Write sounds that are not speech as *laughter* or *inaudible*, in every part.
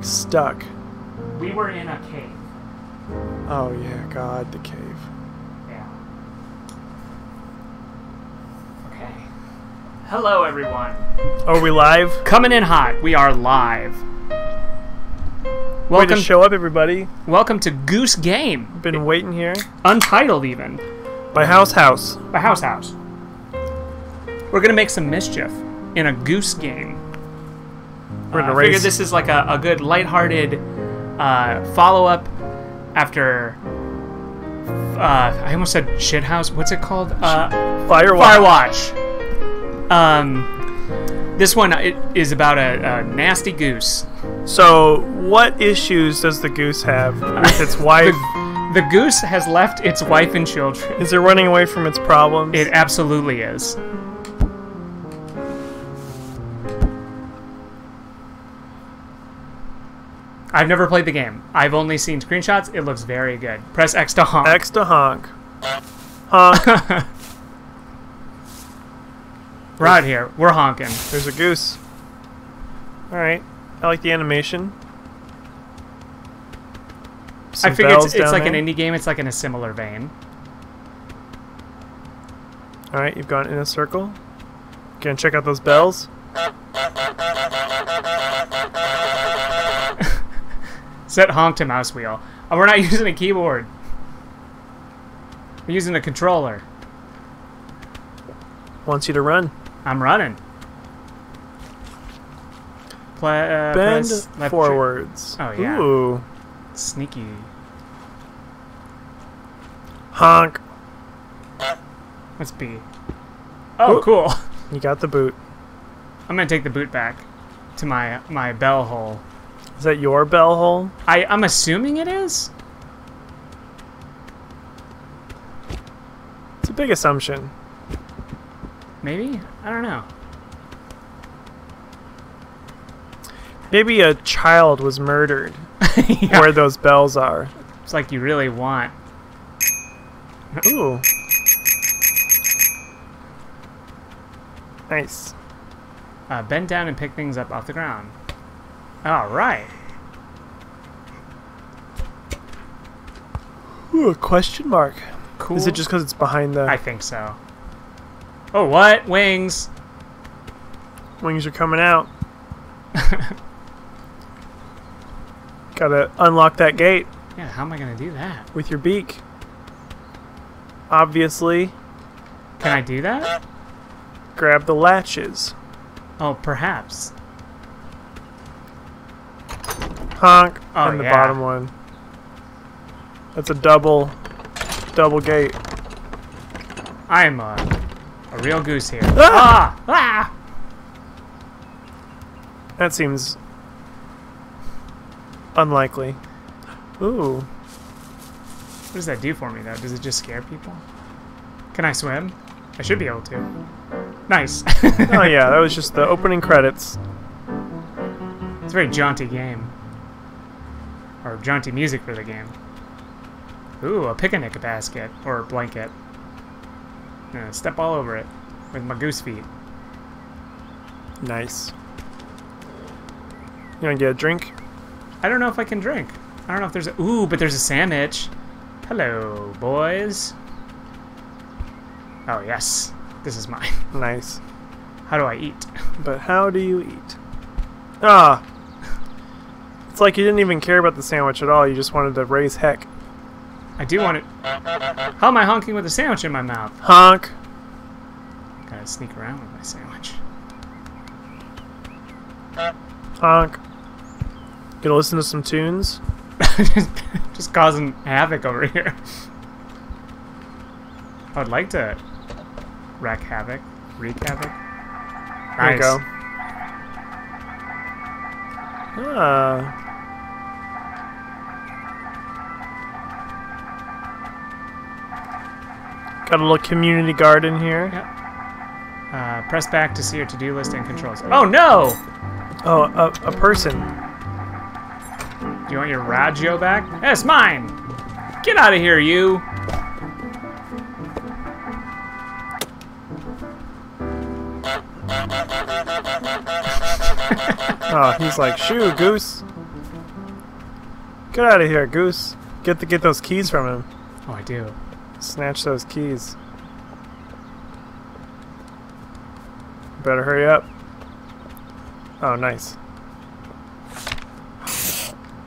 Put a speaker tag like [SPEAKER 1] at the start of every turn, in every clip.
[SPEAKER 1] stuck.
[SPEAKER 2] We were in a cave.
[SPEAKER 1] Oh yeah, God, the cave.
[SPEAKER 2] Yeah. Okay. Hello, everyone.
[SPEAKER 1] Are we live?
[SPEAKER 2] Coming in hot. We are live.
[SPEAKER 1] Way
[SPEAKER 2] Welcome,
[SPEAKER 1] to show up, everybody.
[SPEAKER 2] welcome to Goose Game,
[SPEAKER 1] Been waiting here
[SPEAKER 2] untitled even,
[SPEAKER 1] by House House.
[SPEAKER 2] by House House. We're gonna make some mischief in a Goose Game.
[SPEAKER 1] We're
[SPEAKER 2] Uh,
[SPEAKER 1] gonna
[SPEAKER 2] I figured
[SPEAKER 1] race.
[SPEAKER 2] this is like a, a good lighthearted uh, follow-up after. Uh, I almost said shithouse. What's it called? Uh,
[SPEAKER 1] Firewatch.
[SPEAKER 2] Firewatch. Um, this one it is about a, a nasty goose.
[SPEAKER 1] So, what issues does the goose have *laughs* with its wife?
[SPEAKER 2] The goose has left its wife and children.
[SPEAKER 1] Is it running away from its problems?
[SPEAKER 2] It absolutely is. I've never played the game. I've only seen screenshots. It looks very good. Press X to honk.
[SPEAKER 1] X to honk. Honk. *laughs*
[SPEAKER 2] We're out here. We're honking.
[SPEAKER 1] There's a goose. Alright. I like the animation.
[SPEAKER 2] I
[SPEAKER 1] Some
[SPEAKER 2] figure it's, it's like
[SPEAKER 1] there.
[SPEAKER 2] an indie game. It's like in a similar vein.
[SPEAKER 1] Alright, you've gone in a circle. Gonna check out those bells. *laughs*
[SPEAKER 2] Set honk to mouse wheel. Oh, we're not *laughs* using a keyboard. We're using a controller.
[SPEAKER 1] Wants you to run.
[SPEAKER 2] I'm running. Uh,
[SPEAKER 1] Bend forwards.
[SPEAKER 2] Oh, yeah.
[SPEAKER 1] Ooh.
[SPEAKER 2] Sneaky.
[SPEAKER 1] Honk.
[SPEAKER 2] Let's B. Oh,
[SPEAKER 1] Ooh.
[SPEAKER 2] cool. *laughs*
[SPEAKER 1] You got the boot.
[SPEAKER 2] I'm gonna take the boot back to my my bell hole.
[SPEAKER 1] Is that your bell hole?
[SPEAKER 2] I I'm assuming it is.
[SPEAKER 1] It's a big assumption.
[SPEAKER 2] Maybe I don't know.
[SPEAKER 1] Maybe a child was murdered *laughs*
[SPEAKER 2] Yeah.
[SPEAKER 1] where those bells are.
[SPEAKER 2] It's like you really want.
[SPEAKER 1] Ooh. Nice.
[SPEAKER 2] Uh, bend down and pick things up off the ground. All right.
[SPEAKER 1] Ooh, a question mark.
[SPEAKER 2] Cool.
[SPEAKER 1] Is it just because it's behind the
[SPEAKER 2] I think so. Oh, what wings?
[SPEAKER 1] wings are coming out? *laughs* Gotta unlock that gate
[SPEAKER 2] Yeah. How am I gonna do that?
[SPEAKER 1] with your beak. Obviously,
[SPEAKER 2] Can I do that?
[SPEAKER 1] grab the latches.
[SPEAKER 2] Oh, perhaps.
[SPEAKER 1] Honk.
[SPEAKER 2] Oh,
[SPEAKER 1] and the
[SPEAKER 2] yeah.
[SPEAKER 1] bottom one. That's a double, double gate.
[SPEAKER 2] I'm a, a real goose here. Ah! Ah!
[SPEAKER 1] That seems unlikely. Ooh.
[SPEAKER 2] What does that do for me, though? Does it just scare people? Can I swim? I should be able to. Nice.
[SPEAKER 1] Oh yeah, that was *laughs* just the opening credits.
[SPEAKER 2] It's a very jaunty game. Or jaunty music for the game. Ooh, a picnic basket. Or blanket. Yeah, step all over it with my goose feet.
[SPEAKER 1] Nice. You wanna get a drink?
[SPEAKER 2] I don't know if I can drink. I don't know if there's a. Ooh, but there's a sandwich. Hello, boys. Oh, yes. This is mine. *laughs*
[SPEAKER 1] Nice.
[SPEAKER 2] How do I eat?
[SPEAKER 1] But how do you eat? Ah. It's like you didn't even care about the sandwich at all. You just wanted to raise heck.
[SPEAKER 2] I do want it. How am I honking with a sandwich in my mouth?
[SPEAKER 1] Honk.
[SPEAKER 2] Gotta sneak around with my sandwich.
[SPEAKER 1] Honk. Gonna listen to some tunes.
[SPEAKER 2] just, *laughs* just causing havoc over here. I would like to wreak havoc, wreak havoc.
[SPEAKER 1] There you
[SPEAKER 2] Nice.
[SPEAKER 1] go. Ah. Got a little community garden here.
[SPEAKER 2] Yep. Uh, press back to see your to-do list and controls. Oh no!
[SPEAKER 1] Oh, a, a person.
[SPEAKER 2] Do you want your radio back? That's mine. Get out of here, you. *laughs*
[SPEAKER 1] Oh, he's like, shoo, goose. Get out of here, Goose. Get the get those keys from him.
[SPEAKER 2] Oh, I do.
[SPEAKER 1] Snatch those keys. Better hurry up. Oh, nice.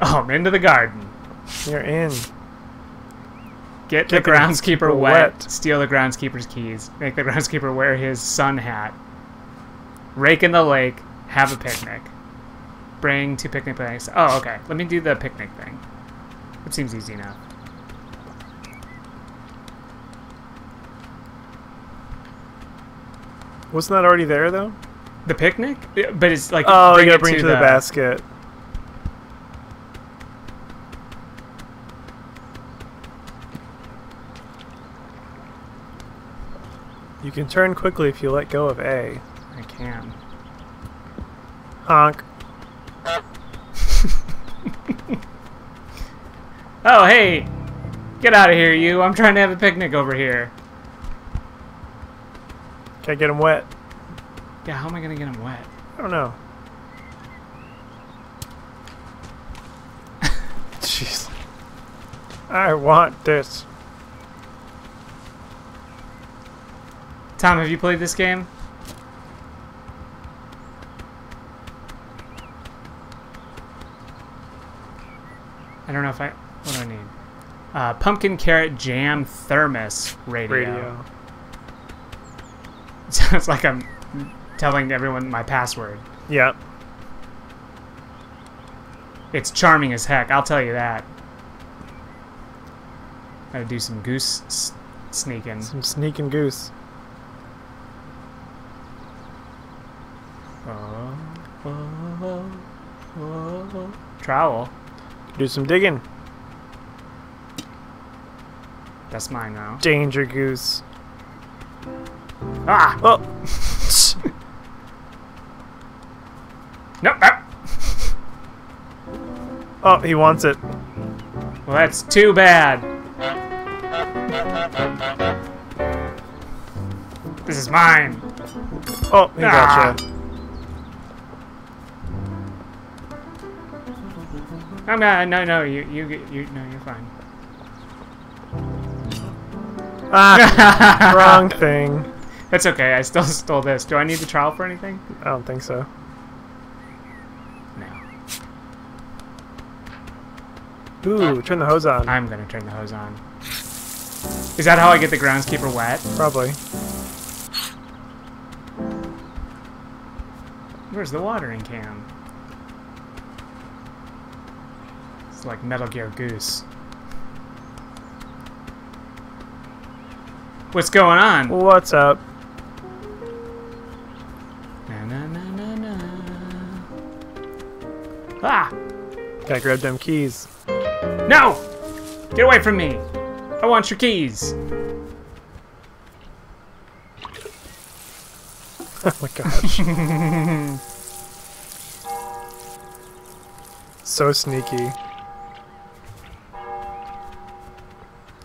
[SPEAKER 2] Oh, I'm into the garden.
[SPEAKER 1] You're in.
[SPEAKER 2] Get,
[SPEAKER 1] Get
[SPEAKER 2] the
[SPEAKER 1] the
[SPEAKER 2] groundskeeper wet.
[SPEAKER 1] wet.
[SPEAKER 2] Steal the groundskeeper's keys. Make the groundskeeper wear his sun hat. Rake in the lake. Have a picnic. Bring two picnic place. Oh, okay. Let me do the picnic thing. It seems easy enough.
[SPEAKER 1] Wasn't that already there though?
[SPEAKER 2] The picnic? But it's like
[SPEAKER 1] Oh, you gotta bring it to the basket. You can turn quickly if you let go of A.
[SPEAKER 2] I can.
[SPEAKER 1] Honk. *laughs*
[SPEAKER 2] Oh, hey! Get out of here, you! I'm trying to have a picnic over here.
[SPEAKER 1] Can I get him wet?
[SPEAKER 2] Yeah, how am I gonna get him wet?
[SPEAKER 1] I don't know. *laughs* Jeez. I want this.
[SPEAKER 2] Tom, have you played this game? I don't know if I. What do I need? Uh, pumpkin carrot jam thermos radio.
[SPEAKER 1] Radio. *laughs*
[SPEAKER 2] Sounds like I'm telling everyone my password.
[SPEAKER 1] Yep.
[SPEAKER 2] It's charming as heck, I'll tell you that. Gotta do some goose sneaking.
[SPEAKER 1] Some sneaking goose.
[SPEAKER 2] Oh. Trowel.
[SPEAKER 1] Do some digging.
[SPEAKER 2] That's mine now.
[SPEAKER 1] Danger goose.
[SPEAKER 2] Ah!
[SPEAKER 1] Oh! *laughs*
[SPEAKER 2] Nope. nope.
[SPEAKER 1] oh, he wants it.
[SPEAKER 2] Well, that's too bad. This is mine.
[SPEAKER 1] Oh, he
[SPEAKER 2] Ah.
[SPEAKER 1] gotcha.
[SPEAKER 2] I'm not. No, no. You, you, you. No, you're fine.
[SPEAKER 1] Ah! *laughs* Wrong thing.
[SPEAKER 2] That's okay. I still *laughs* stole this. Do I need the trowel for anything?
[SPEAKER 1] I don't think so.
[SPEAKER 2] No.
[SPEAKER 1] Ooh, uh, turn the hose on.
[SPEAKER 2] I'm gonna turn the hose on. Is that how I get the groundskeeper wet?
[SPEAKER 1] Probably.
[SPEAKER 2] Where's the watering can? It's like Metal Gear Goose. What's going on?
[SPEAKER 1] What's up? Gotta grab them keys.
[SPEAKER 2] No! Get away from me! I want your keys! *laughs*
[SPEAKER 1] Oh my gosh. *laughs* so sneaky. You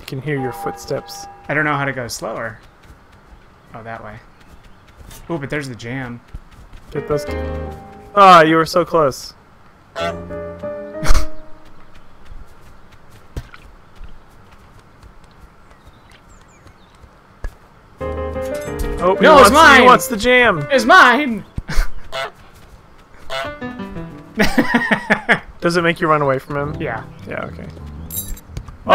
[SPEAKER 1] can hear your footsteps.
[SPEAKER 2] I don't know how to go slower. Oh, that way. Oh, but there's the jam.
[SPEAKER 1] Get those. Ah, you were so close. Oh,
[SPEAKER 2] No,
[SPEAKER 1] wants,
[SPEAKER 2] it's
[SPEAKER 1] He
[SPEAKER 2] mine!
[SPEAKER 1] wants the jam.
[SPEAKER 2] It's mine! *laughs*
[SPEAKER 1] Does it make you run away from him?
[SPEAKER 2] yeah.
[SPEAKER 1] Yeah. Okay. *laughs* Oh,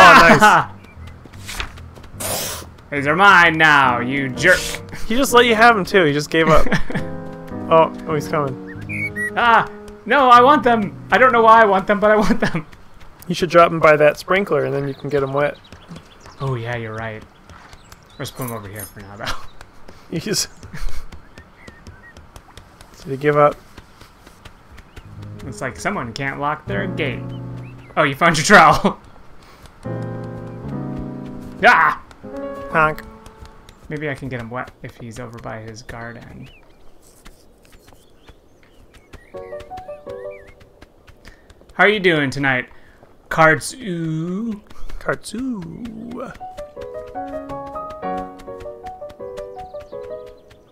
[SPEAKER 1] nice.
[SPEAKER 2] These are mine now, you jerk.
[SPEAKER 1] He just let you have them too. He just gave up. *laughs* oh, oh, he's coming.
[SPEAKER 2] ah! No, I want them! I don't know why I want them, but I want them.
[SPEAKER 1] You should drop them by that sprinkler, and then you can get them wet.
[SPEAKER 2] Oh, yeah, you're right. Let's put them over here for now, though.
[SPEAKER 1] Just. Did he give up?
[SPEAKER 2] It's like someone can't lock their gate. Oh, you found your trowel. *laughs* ah!
[SPEAKER 1] Honk.
[SPEAKER 2] Maybe I can get him wet if he's over by his garden. How are you doing tonight, Kartsu?
[SPEAKER 1] Kartsu.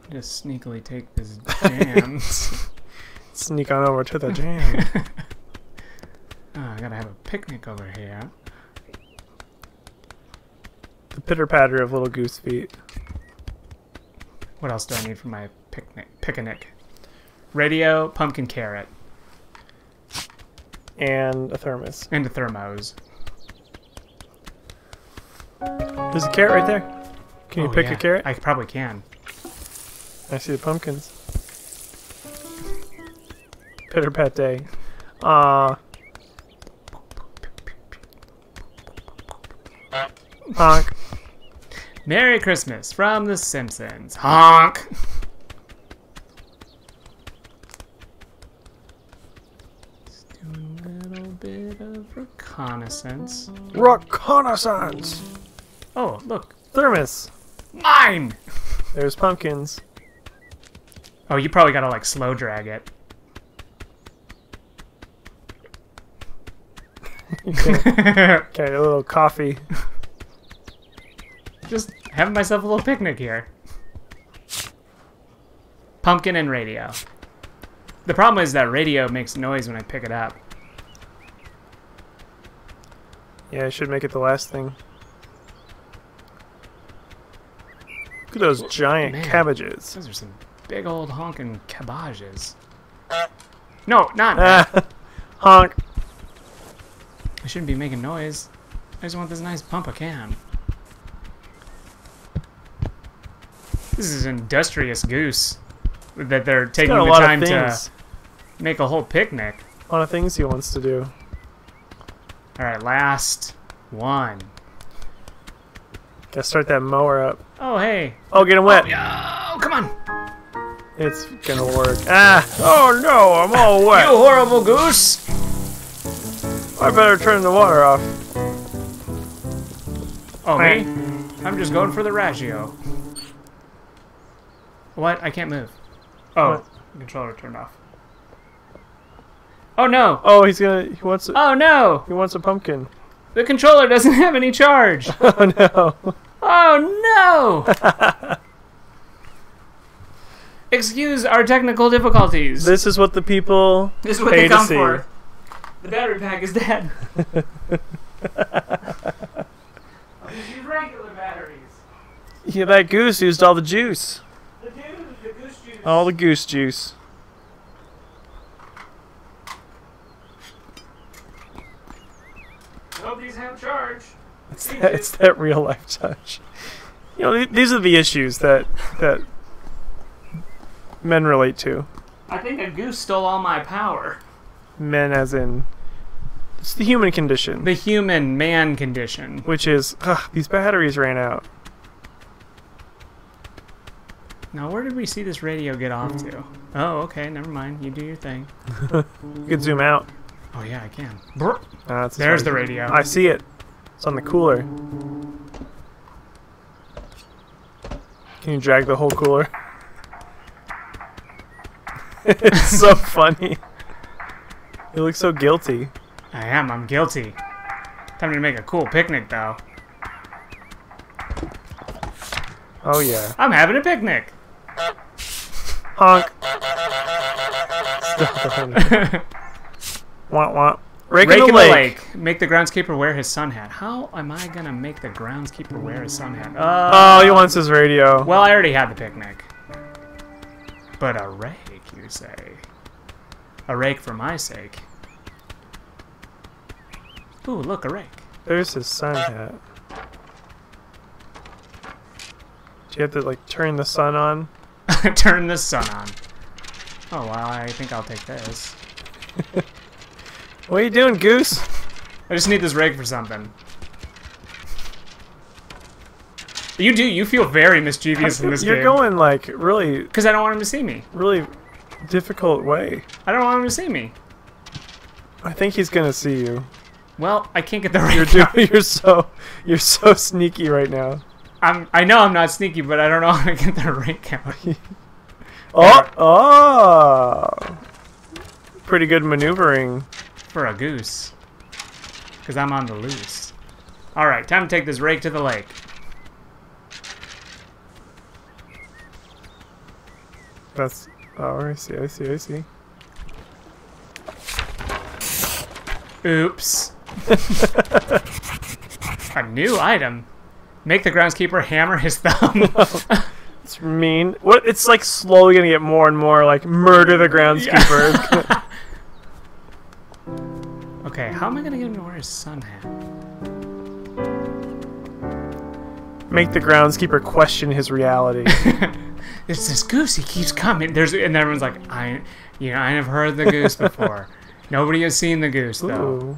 [SPEAKER 2] Just sneakily take this *laughs* jam.
[SPEAKER 1] Sneak on over to the *laughs* jam.
[SPEAKER 2] oh, I gotta have a picnic over here.
[SPEAKER 1] The pitter patter of little goose feet.
[SPEAKER 2] What else do I need for my picnic? Picnic. Radio, pumpkin carrot,
[SPEAKER 1] And a thermos.
[SPEAKER 2] and a thermos.
[SPEAKER 1] There's a carrot right there. Can you
[SPEAKER 2] Oh,
[SPEAKER 1] pick
[SPEAKER 2] yeah,
[SPEAKER 1] a carrot?
[SPEAKER 2] I probably can.
[SPEAKER 1] I see the pumpkins. Pitter pat day. Uh honk.
[SPEAKER 2] Merry Christmas from The Simpsons. Honk! Just doing a little bit of reconnaissance.
[SPEAKER 1] Reconnaissance.
[SPEAKER 2] Oh, look.
[SPEAKER 1] Thermos.
[SPEAKER 2] Mine!
[SPEAKER 1] There's pumpkins.
[SPEAKER 2] Oh, you probably gotta like slow drag it. *laughs* *laughs*
[SPEAKER 1] Okay, a little coffee.
[SPEAKER 2] Just having myself a little picnic here. Pumpkin and radio. The problem is that radio makes noise when I pick it up.
[SPEAKER 1] Yeah, I should make it the last thing. Look at those giant
[SPEAKER 2] man.
[SPEAKER 1] cabbages.
[SPEAKER 2] Those are some big old honking cabbages. No, not.
[SPEAKER 1] Ah, *laughs* honk.
[SPEAKER 2] I shouldn't be making noise. I just want this nice pump of can. This is an industrious goose that they're taking
[SPEAKER 1] a
[SPEAKER 2] the time to make a whole picnic.
[SPEAKER 1] A lot of things he wants to do.
[SPEAKER 2] All right, last one.
[SPEAKER 1] Gotta start that mower up.
[SPEAKER 2] Oh, hey.
[SPEAKER 1] Oh, get him wet. Yeah.
[SPEAKER 2] Oh, come on.
[SPEAKER 1] It's gonna work. Ah! Oh no, I'm all wet!
[SPEAKER 2] You horrible goose.
[SPEAKER 1] I better turn the water off.
[SPEAKER 2] Oh, me? I'm just going for the ratio. What? I can't move. Oh,
[SPEAKER 1] What?
[SPEAKER 2] the controller turned off. Oh no!
[SPEAKER 1] Oh, he's gonna. He wants. A,
[SPEAKER 2] Oh no!
[SPEAKER 1] he wants a pumpkin.
[SPEAKER 2] The controller doesn't *laughs* have any charge. *laughs*
[SPEAKER 1] Oh no.
[SPEAKER 2] Oh no! *laughs* Excuse our technical difficulties.
[SPEAKER 1] This is what the people.
[SPEAKER 2] This is what
[SPEAKER 1] pay
[SPEAKER 2] they
[SPEAKER 1] to
[SPEAKER 2] come
[SPEAKER 1] see.
[SPEAKER 2] for. The battery pack is dead. I'll just use regular batteries.
[SPEAKER 1] Yeah, that goose used all the juice.
[SPEAKER 2] The dude, the goose juice.
[SPEAKER 1] All the goose juice.
[SPEAKER 2] Hope these have charge.
[SPEAKER 1] It's that, it's that real life touch. You know, th- these are the issues that that men relate to.
[SPEAKER 2] I think a goose stole all my power.
[SPEAKER 1] Men, as in, it's the human condition,
[SPEAKER 2] The human man condition.
[SPEAKER 1] which is ugh, these batteries ran out.
[SPEAKER 2] Now, where did we see this radio get off to? Oh, okay, never mind. You do your thing. *laughs*
[SPEAKER 1] You can zoom out.
[SPEAKER 2] Oh, yeah, I can.
[SPEAKER 1] Ah,
[SPEAKER 2] There's the radio.
[SPEAKER 1] I see it. It's on the cooler. Can you drag the whole cooler? *laughs* it's so funny. You look so guilty.
[SPEAKER 2] I am. I'm guilty. Time to make a cool picnic, though.
[SPEAKER 1] Oh yeah.
[SPEAKER 2] I'm having a picnic. *laughs*
[SPEAKER 1] Honk. Want want. Rake,
[SPEAKER 2] Rake
[SPEAKER 1] in the lake.
[SPEAKER 2] Make the groundskeeper wear his sun hat. How am I gonna make the groundskeeper wear his sun hat?
[SPEAKER 1] Oh,
[SPEAKER 2] Uh,
[SPEAKER 1] he wants his radio.
[SPEAKER 2] Well, I already had the picnic. But a rake, you say? A rake for my sake. Ooh, look, a rake.
[SPEAKER 1] There's his sun hat. Do you have to like turn the sun on? *laughs*
[SPEAKER 2] Turn the sun on. Oh, well, I think I'll take this. *laughs*
[SPEAKER 1] What are you doing, Goose?
[SPEAKER 2] I just need this rake for something. You do. You feel very mischievous in this game?
[SPEAKER 1] You're going like really,
[SPEAKER 2] Because I don't want him to see me.
[SPEAKER 1] really difficult way.
[SPEAKER 2] I don't want him to see me.
[SPEAKER 1] I think he's gonna see you.
[SPEAKER 2] Well, I can't get the
[SPEAKER 1] You're
[SPEAKER 2] rake
[SPEAKER 1] doing.
[SPEAKER 2] out. *laughs*
[SPEAKER 1] You're so. You're so sneaky right now.
[SPEAKER 2] I'm, I know I'm not sneaky, but I don't know *laughs* how to get the rake out.
[SPEAKER 1] Oh, oh. Pretty good maneuvering.
[SPEAKER 2] For a goose. Because I'm on the loose. Alright, time to take this rake to the lake.
[SPEAKER 1] That's. Oh, I see. I see. I see.
[SPEAKER 2] Oops. *laughs* A new item. Make the groundskeeper hammer his thumb. *laughs*
[SPEAKER 1] It's mean. What? It's like slowly gonna get more and more like murder the groundskeeper. *laughs*
[SPEAKER 2] okay, how am I gonna get him to wear his sun hat?
[SPEAKER 1] Make the groundskeeper question his reality.
[SPEAKER 2] It's this goose. He keeps coming. There's and everyone's like, I, you know, I have heard the goose *laughs* before. Nobody has seen the goose though.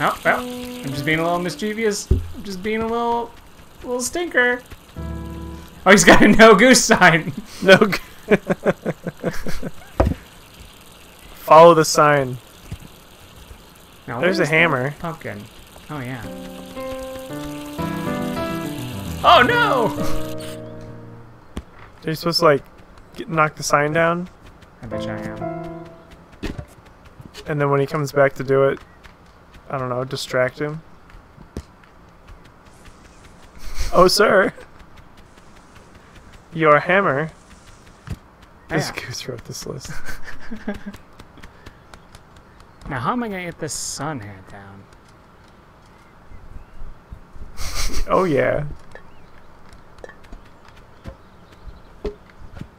[SPEAKER 2] Oh, well, I'm just being a little mischievous. I'm just being a little, little stinker. Oh, he's got a no goose sign. *laughs*
[SPEAKER 1] No. Follow the sign.
[SPEAKER 2] Now,
[SPEAKER 1] There's a
[SPEAKER 2] where's the
[SPEAKER 1] hammer.
[SPEAKER 2] Pumpkin. Oh yeah. Oh no!
[SPEAKER 1] Are you supposed to like get, knock the sign down,
[SPEAKER 2] I bet you I am.
[SPEAKER 1] and then when he comes back to do it, I don't know, distract him. Oh, sir. Your hammer. This
[SPEAKER 2] Yeah.
[SPEAKER 1] goose wrote this list. *laughs*
[SPEAKER 2] Now, how am I gonna get this sun hat down?
[SPEAKER 1] Oh yeah.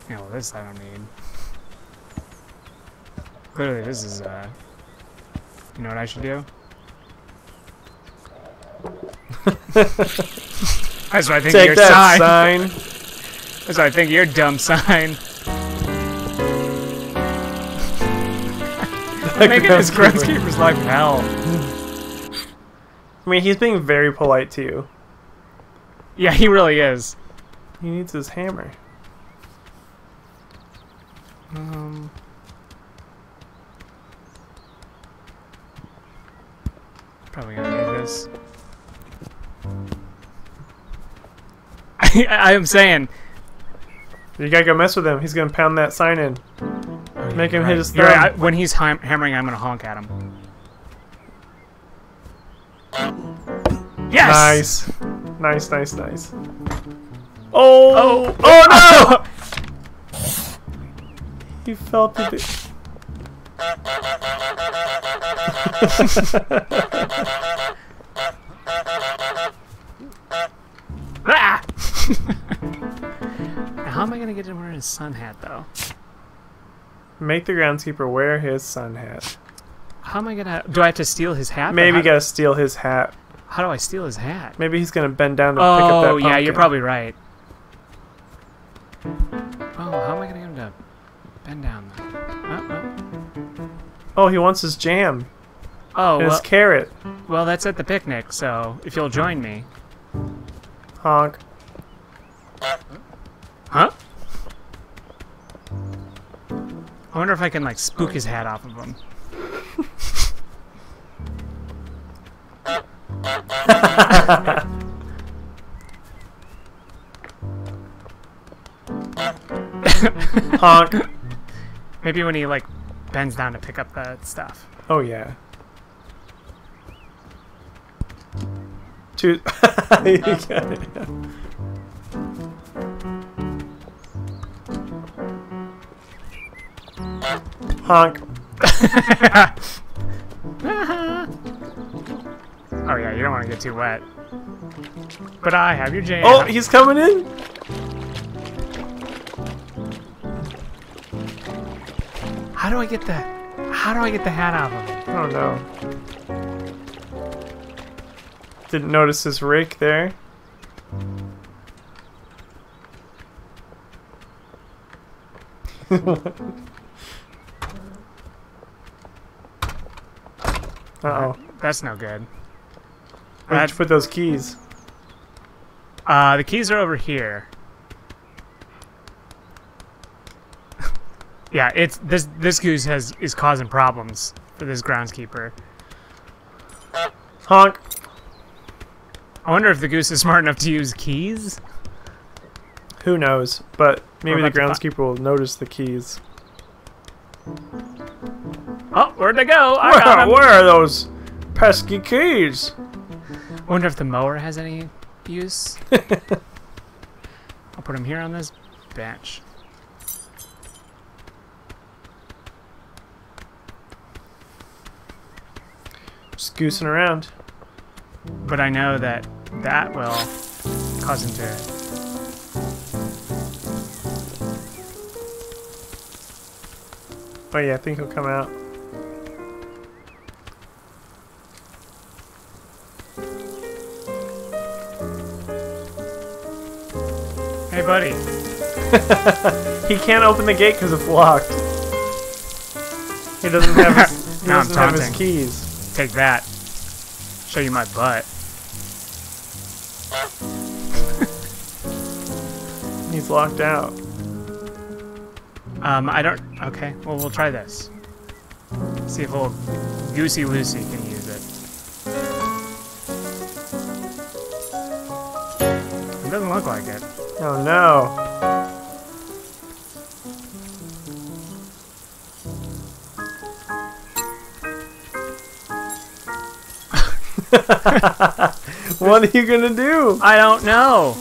[SPEAKER 2] Yeah, well, this I don't need. Clearly, this is, uh... You know what I should do? *laughs* That's what I think
[SPEAKER 1] Take
[SPEAKER 2] your
[SPEAKER 1] that
[SPEAKER 2] sign.
[SPEAKER 1] sign. *laughs*
[SPEAKER 2] That's what I think your dumb sign. *laughs* Making this groundskeeper's life hell.
[SPEAKER 1] I mean, he's being very polite to you.
[SPEAKER 2] Yeah, he really is.
[SPEAKER 1] He needs his hammer.
[SPEAKER 2] Um... Probably gonna need this. *laughs* I, I am saying,
[SPEAKER 1] You gotta go mess with him. He's gonna pound that sign in. Make him hit his
[SPEAKER 2] You're right. I- when he's ham- hammering, I'm gonna honk at him. Yes.
[SPEAKER 1] Nice. Nice, nice, nice. Oh!
[SPEAKER 2] Oh!
[SPEAKER 1] Oh no! *laughs* *laughs* He fell to the.
[SPEAKER 2] Ah! now, how am I gonna get him wearing his sun hat though?
[SPEAKER 1] Make the groundskeeper wear his sun hat.
[SPEAKER 2] How am I gonna? Do I have to steal his hat?
[SPEAKER 1] Maybe you gotta steal his hat.
[SPEAKER 2] how do I steal his hat?
[SPEAKER 1] Maybe he's gonna bend down to pick up that
[SPEAKER 2] Oh yeah, you're probably right. Oh,
[SPEAKER 1] he wants his jam
[SPEAKER 2] oh.
[SPEAKER 1] his
[SPEAKER 2] well,
[SPEAKER 1] carrot.
[SPEAKER 2] well, that's at the picnic. So if you'll join me,
[SPEAKER 1] Honk.
[SPEAKER 2] huh? I wonder if I can like spook his hat off of him. *laughs*
[SPEAKER 1] Honk.
[SPEAKER 2] Maybe when he like bends down to pick up the stuff.
[SPEAKER 1] Oh yeah. Two. You got it. Honk. *laughs*
[SPEAKER 2] Oh yeah, you don't want to get too wet. But I have your jam.
[SPEAKER 1] Oh, he's coming in.
[SPEAKER 2] How do I get the? How do I get the hat off of him?
[SPEAKER 1] Oh no. Didn't notice his rake there. *laughs* Uh oh.
[SPEAKER 2] That's no good.
[SPEAKER 1] Where'd you put those keys?
[SPEAKER 2] Uh, the keys are over here. Yeah, it's this this goose has is causing problems for this groundskeeper.
[SPEAKER 1] Honk.
[SPEAKER 2] I wonder if the goose is smart enough to use keys.
[SPEAKER 1] Who knows? But maybe the
[SPEAKER 2] about to fi-
[SPEAKER 1] groundskeeper will notice the keys.
[SPEAKER 2] Oh, where'd they go? I
[SPEAKER 1] Where, where are those pesky keys?
[SPEAKER 2] I wonder if the mower has any use. *laughs* I'll put him here on this bench.
[SPEAKER 1] Goosing around.
[SPEAKER 2] But I know that that will cause him to.
[SPEAKER 1] Oh yeah, I think he'll come out.
[SPEAKER 2] Hey, buddy. *laughs*
[SPEAKER 1] He can't open the gate because it's locked. He doesn't have his, *laughs* he doesn't have his keys.
[SPEAKER 2] Take that. Show you my butt. *laughs*
[SPEAKER 1] He's locked out.
[SPEAKER 2] Um, I don't. Okay, well, we'll try this. See if old Goosey Lucy can use it. It doesn't look like it.
[SPEAKER 1] Oh no. *laughs* what are you gonna do?
[SPEAKER 2] I don't know.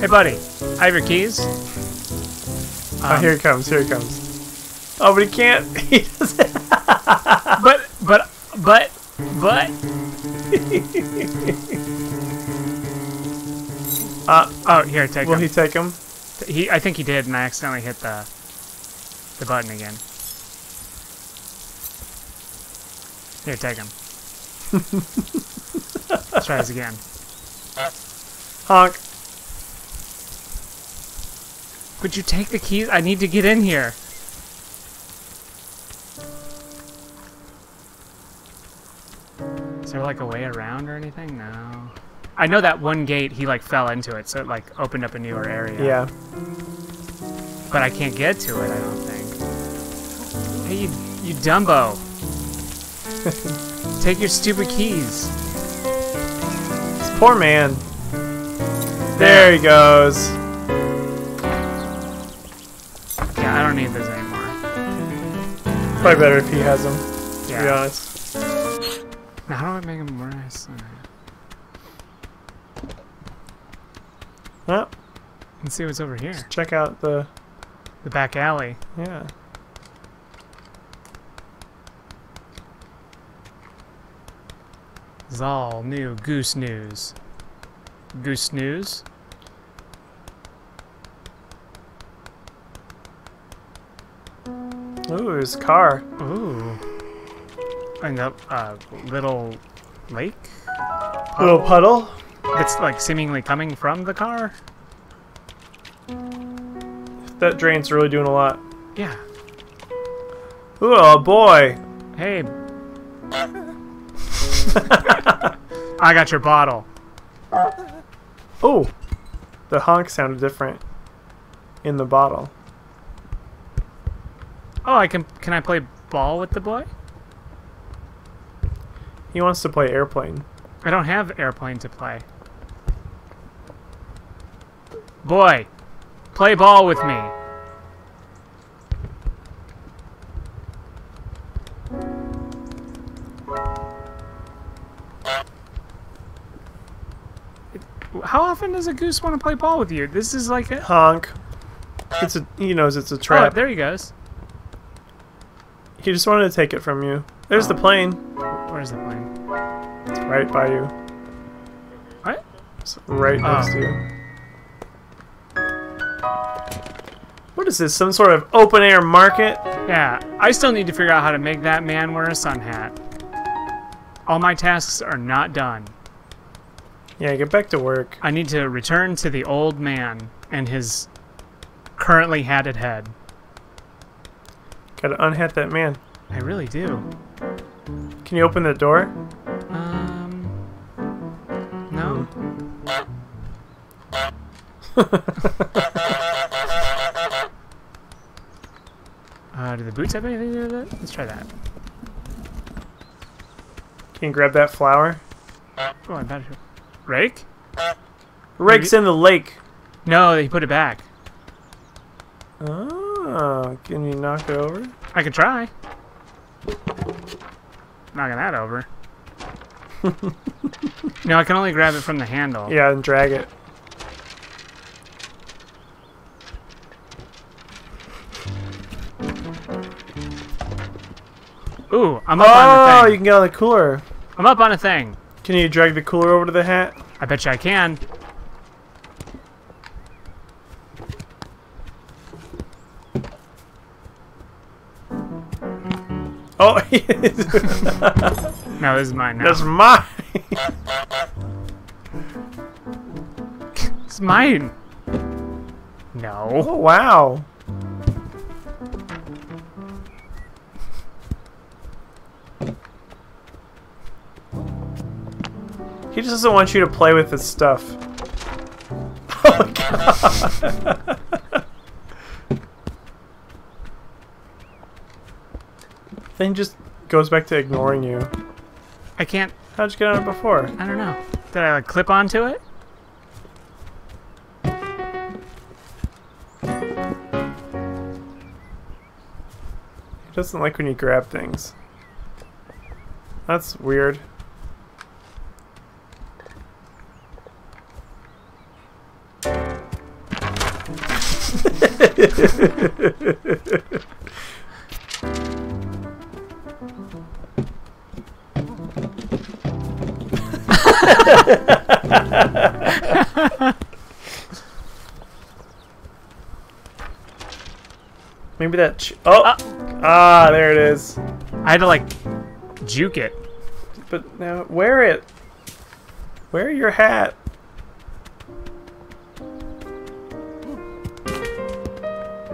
[SPEAKER 2] Hey, buddy. I have your keys.
[SPEAKER 1] oh,
[SPEAKER 2] Um,
[SPEAKER 1] here it comes. Here it comes. Oh, but he can't. *laughs* He doesn't.
[SPEAKER 2] But, but, but, but. *laughs*
[SPEAKER 1] Uh,
[SPEAKER 2] Oh, here, take him
[SPEAKER 1] will
[SPEAKER 2] him.
[SPEAKER 1] he take him?
[SPEAKER 2] He, I think he did, and I accidentally hit the the button again. Here, take him. Let's try this again.
[SPEAKER 1] Honk.
[SPEAKER 2] Would you take the keys? I need to get in here. Is there like a way around or anything? No. I know that one gate he like fell into it, so it like opened up a newer area.
[SPEAKER 1] Yeah.
[SPEAKER 2] But I can't get to it. I don't think. Hey, you, you Dumbo! *laughs* Take your stupid keys.
[SPEAKER 1] This poor man. There he goes.
[SPEAKER 2] Yeah, I don't need this anymore.
[SPEAKER 1] Probably better if he has them, to be
[SPEAKER 2] Yeah.
[SPEAKER 1] honest.
[SPEAKER 2] Now, how do I make him worse?
[SPEAKER 1] Well,
[SPEAKER 2] Let's see what's over here.
[SPEAKER 1] check out the.
[SPEAKER 2] The back alley.
[SPEAKER 1] Yeah.
[SPEAKER 2] Is all new Goose News. Goose News?
[SPEAKER 1] Ooh, his car.
[SPEAKER 2] Ooh. And a uh, little lake?
[SPEAKER 1] Little puddle.
[SPEAKER 2] That's like seemingly coming from the car?
[SPEAKER 1] That drain's really doing a lot.
[SPEAKER 2] Yeah.
[SPEAKER 1] Ooh, oh boy.
[SPEAKER 2] Hey. *laughs* I got your bottle.
[SPEAKER 1] Oh, the honk sounded different in the bottle.
[SPEAKER 2] Oh, I can can I play ball with the boy?
[SPEAKER 1] He wants to play airplane.
[SPEAKER 2] I don't have airplane to play. Boy, play ball with me. Often does a goose want to play ball with you? This is like a.
[SPEAKER 1] Honk. It's a. He knows it's a
[SPEAKER 2] Oh,
[SPEAKER 1] trap.
[SPEAKER 2] there he goes.
[SPEAKER 1] he just wanted to take it from you. There's the oh. plane.
[SPEAKER 2] Where's the plane?
[SPEAKER 1] It's right by you.
[SPEAKER 2] What?
[SPEAKER 1] It's right oh. next
[SPEAKER 2] Oh.
[SPEAKER 1] to you. What is this? Some sort of open air market?
[SPEAKER 2] Yeah, I still need to figure out how to make that man wear a sun hat. All my tasks are not done.
[SPEAKER 1] Yeah, get back to work.
[SPEAKER 2] I need to return to the old man and his currently hatted head.
[SPEAKER 1] Gotta unhat that man.
[SPEAKER 2] I really do.
[SPEAKER 1] Can you open the door?
[SPEAKER 2] Um. No. *laughs* uh, do the boots have anything to do with it? Let's try that.
[SPEAKER 1] Can you grab that flower?
[SPEAKER 2] Oh, I'm about to. Rake?
[SPEAKER 1] Rake's in the lake.
[SPEAKER 2] No, he put it back.
[SPEAKER 1] Oh, can you knock it over?
[SPEAKER 2] I can try. Knocking that over. *laughs* no, I can only grab it from the handle.
[SPEAKER 1] Yeah, and drag it.
[SPEAKER 2] Ooh, I'm up on
[SPEAKER 1] Oh,
[SPEAKER 2] a
[SPEAKER 1] you can get on the cooler.
[SPEAKER 2] I'm up on a thing.
[SPEAKER 1] Can you drag the cooler over to the hat?
[SPEAKER 2] I bet you I can.
[SPEAKER 1] Oh, *laughs*
[SPEAKER 2] No, this is mine now.
[SPEAKER 1] that's mine.
[SPEAKER 2] It's mine. No.
[SPEAKER 1] Oh, wow. He just doesn't want you to play with his stuff. *laughs* Oh, God. *laughs* then just goes back to ignoring you.
[SPEAKER 2] I can't.
[SPEAKER 1] How'd you get on it before?
[SPEAKER 2] I don't know. Did I like clip onto it?
[SPEAKER 1] He doesn't like when you grab things. That's weird. Maybe that. Ch- oh!
[SPEAKER 2] Ah.
[SPEAKER 1] ah, there it is.
[SPEAKER 2] I had to like juke it.
[SPEAKER 1] But now, wear it. Wear your hat.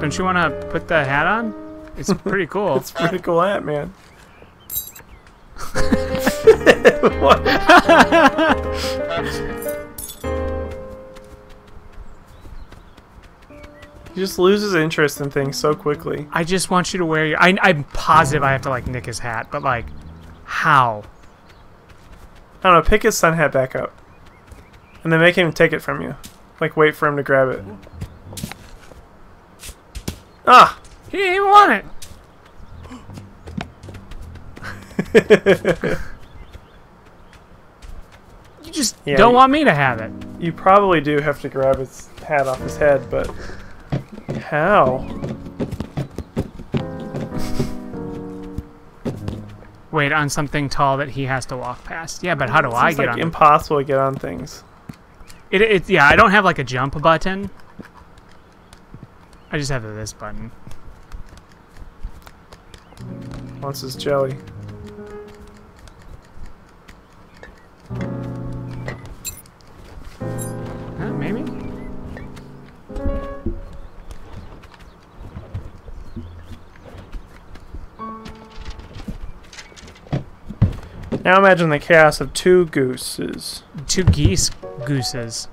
[SPEAKER 2] Don't you want to put the hat on? It's pretty cool. *laughs*
[SPEAKER 1] It's a pretty cool hat, man. *laughs* He just loses interest in things so quickly.
[SPEAKER 2] I just want you to wear your. I, I'm positive I have to like nick his hat, but like, how?
[SPEAKER 1] I don't know, pick his sun hat back up. And then make him take it from you. Like, wait for him to grab it. Ah!
[SPEAKER 2] He didn't even want it. *laughs* You just
[SPEAKER 1] Yeah,
[SPEAKER 2] don't
[SPEAKER 1] you-
[SPEAKER 2] want me to have it.
[SPEAKER 1] you probably do have to grab his hat off his head, but. How?
[SPEAKER 2] Wait on something tall that he has to walk past. Yeah, but how do I
[SPEAKER 1] It's
[SPEAKER 2] get
[SPEAKER 1] like
[SPEAKER 2] on?
[SPEAKER 1] impossible to get on things.
[SPEAKER 2] It, it, yeah, I don't have like a jump button. I just have this button.
[SPEAKER 1] Wants his jelly.
[SPEAKER 2] Huh, maybe?
[SPEAKER 1] Now imagine the chaos of two gooses.
[SPEAKER 2] Two geese gooses.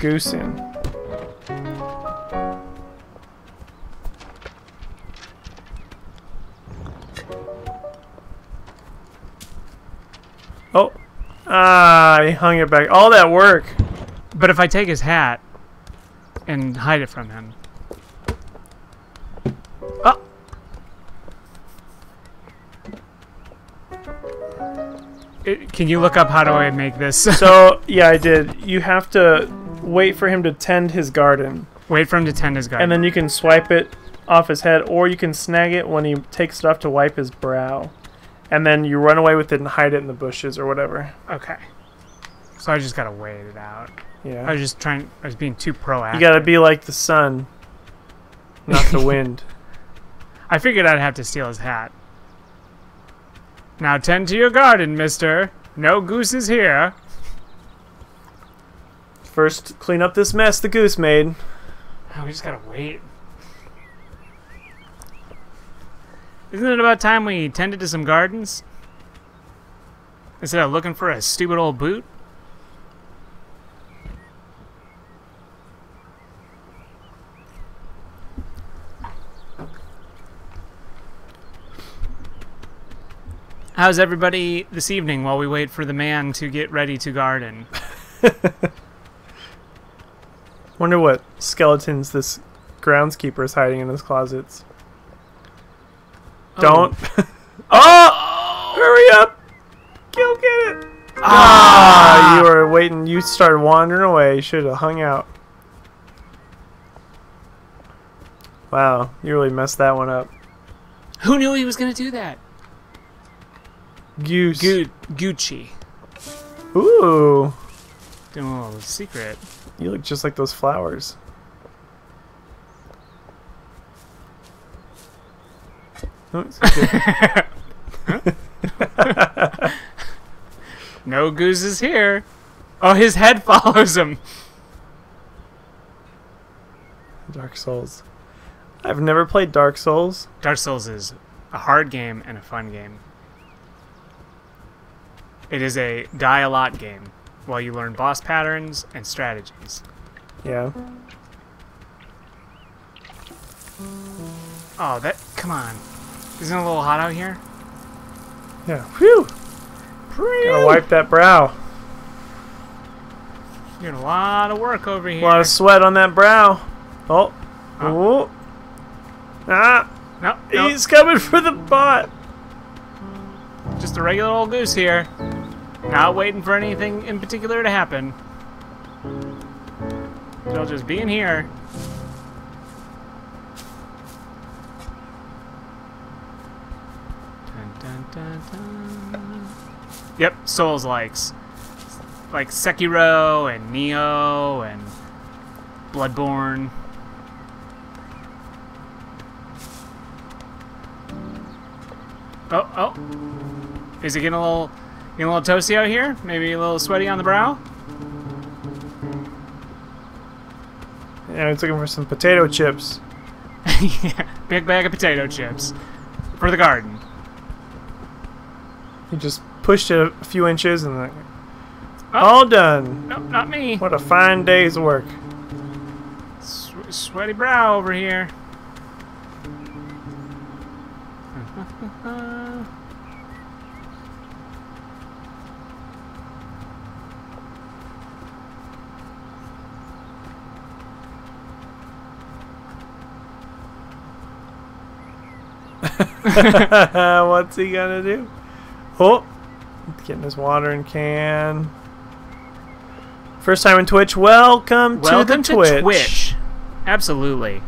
[SPEAKER 1] Goosing. Ah, he hung it back. All that work.
[SPEAKER 2] But if I take his hat and hide it from him. Oh! It, can you look up how do I make this? *laughs*
[SPEAKER 1] So, yeah, I did. You have to wait for him to tend his garden.
[SPEAKER 2] Wait for him to tend his garden.
[SPEAKER 1] And then you can swipe it off his head, or you can snag it when he takes it off to wipe his brow. And then you run away with it and hide it in the bushes or whatever.
[SPEAKER 2] okay. So I just gotta wait it out.
[SPEAKER 1] Yeah.
[SPEAKER 2] I was just trying. I was being too proactive.
[SPEAKER 1] You gotta be like the sun, not the *laughs* wind.
[SPEAKER 2] I figured I'd have to steal his hat. Now tend to your garden, mister. No gooses here.
[SPEAKER 1] First, clean up this mess the goose made.
[SPEAKER 2] Oh, we just gotta wait. Isn't it about time we tended to some gardens? Instead of looking for a stupid old boot? How's everybody this evening while we wait for the man to get ready to garden? *laughs*
[SPEAKER 1] Wonder what skeletons this groundskeeper is hiding in his closets. Don't. *laughs* oh! Hurry up! Go get it! Ah! You were waiting. You started wandering away. You should have hung out. Wow, you really messed that one up.
[SPEAKER 2] Who knew he was going to do that?
[SPEAKER 1] Goose.
[SPEAKER 2] Gu- Gucci.
[SPEAKER 1] Ooh.
[SPEAKER 2] Doing a little secret.
[SPEAKER 1] You look just like those flowers. *laughs* *laughs*
[SPEAKER 2] No goose is here. Oh, his head *laughs* follows him.
[SPEAKER 1] Dark Souls. I've never played Dark Souls.
[SPEAKER 2] Dark Souls is a hard game and a fun game. It is a die a lot game while you learn boss patterns and strategies.
[SPEAKER 1] Yeah.
[SPEAKER 2] Oh, that. Come on. Isn't it a little hot out here?
[SPEAKER 1] Yeah. Whew. Gotta wipe that brow.
[SPEAKER 2] You're doing a lot of work over here.
[SPEAKER 1] A lot of sweat on that brow. Oh.
[SPEAKER 2] Huh?
[SPEAKER 1] Oh. Ah.
[SPEAKER 2] no, no,
[SPEAKER 1] He's coming for the bot.
[SPEAKER 2] just a regular old goose here. Not waiting for anything in particular to happen. They'll just be in here. Dun, dun. Yep, Souls likes. Like Sekiro and Nioh and Bloodborne. Oh, oh. Is it getting a little getting a little toasty out here? Maybe a little sweaty on the brow?
[SPEAKER 1] Yeah, he's looking for some potato chips. *laughs*
[SPEAKER 2] yeah, big bag of potato chips for the garden.
[SPEAKER 1] He just pushed it a few inches and like,
[SPEAKER 2] Oh.
[SPEAKER 1] all done.
[SPEAKER 2] No, not me.
[SPEAKER 1] What a fine day's work.
[SPEAKER 2] Sw- sweaty brow over here. *laughs*
[SPEAKER 1] What's he gonna do? Oh, getting his watering can. First time in Twitch. Welcome,
[SPEAKER 2] Welcome
[SPEAKER 1] to the
[SPEAKER 2] Twitch. Twitch. Absolutely.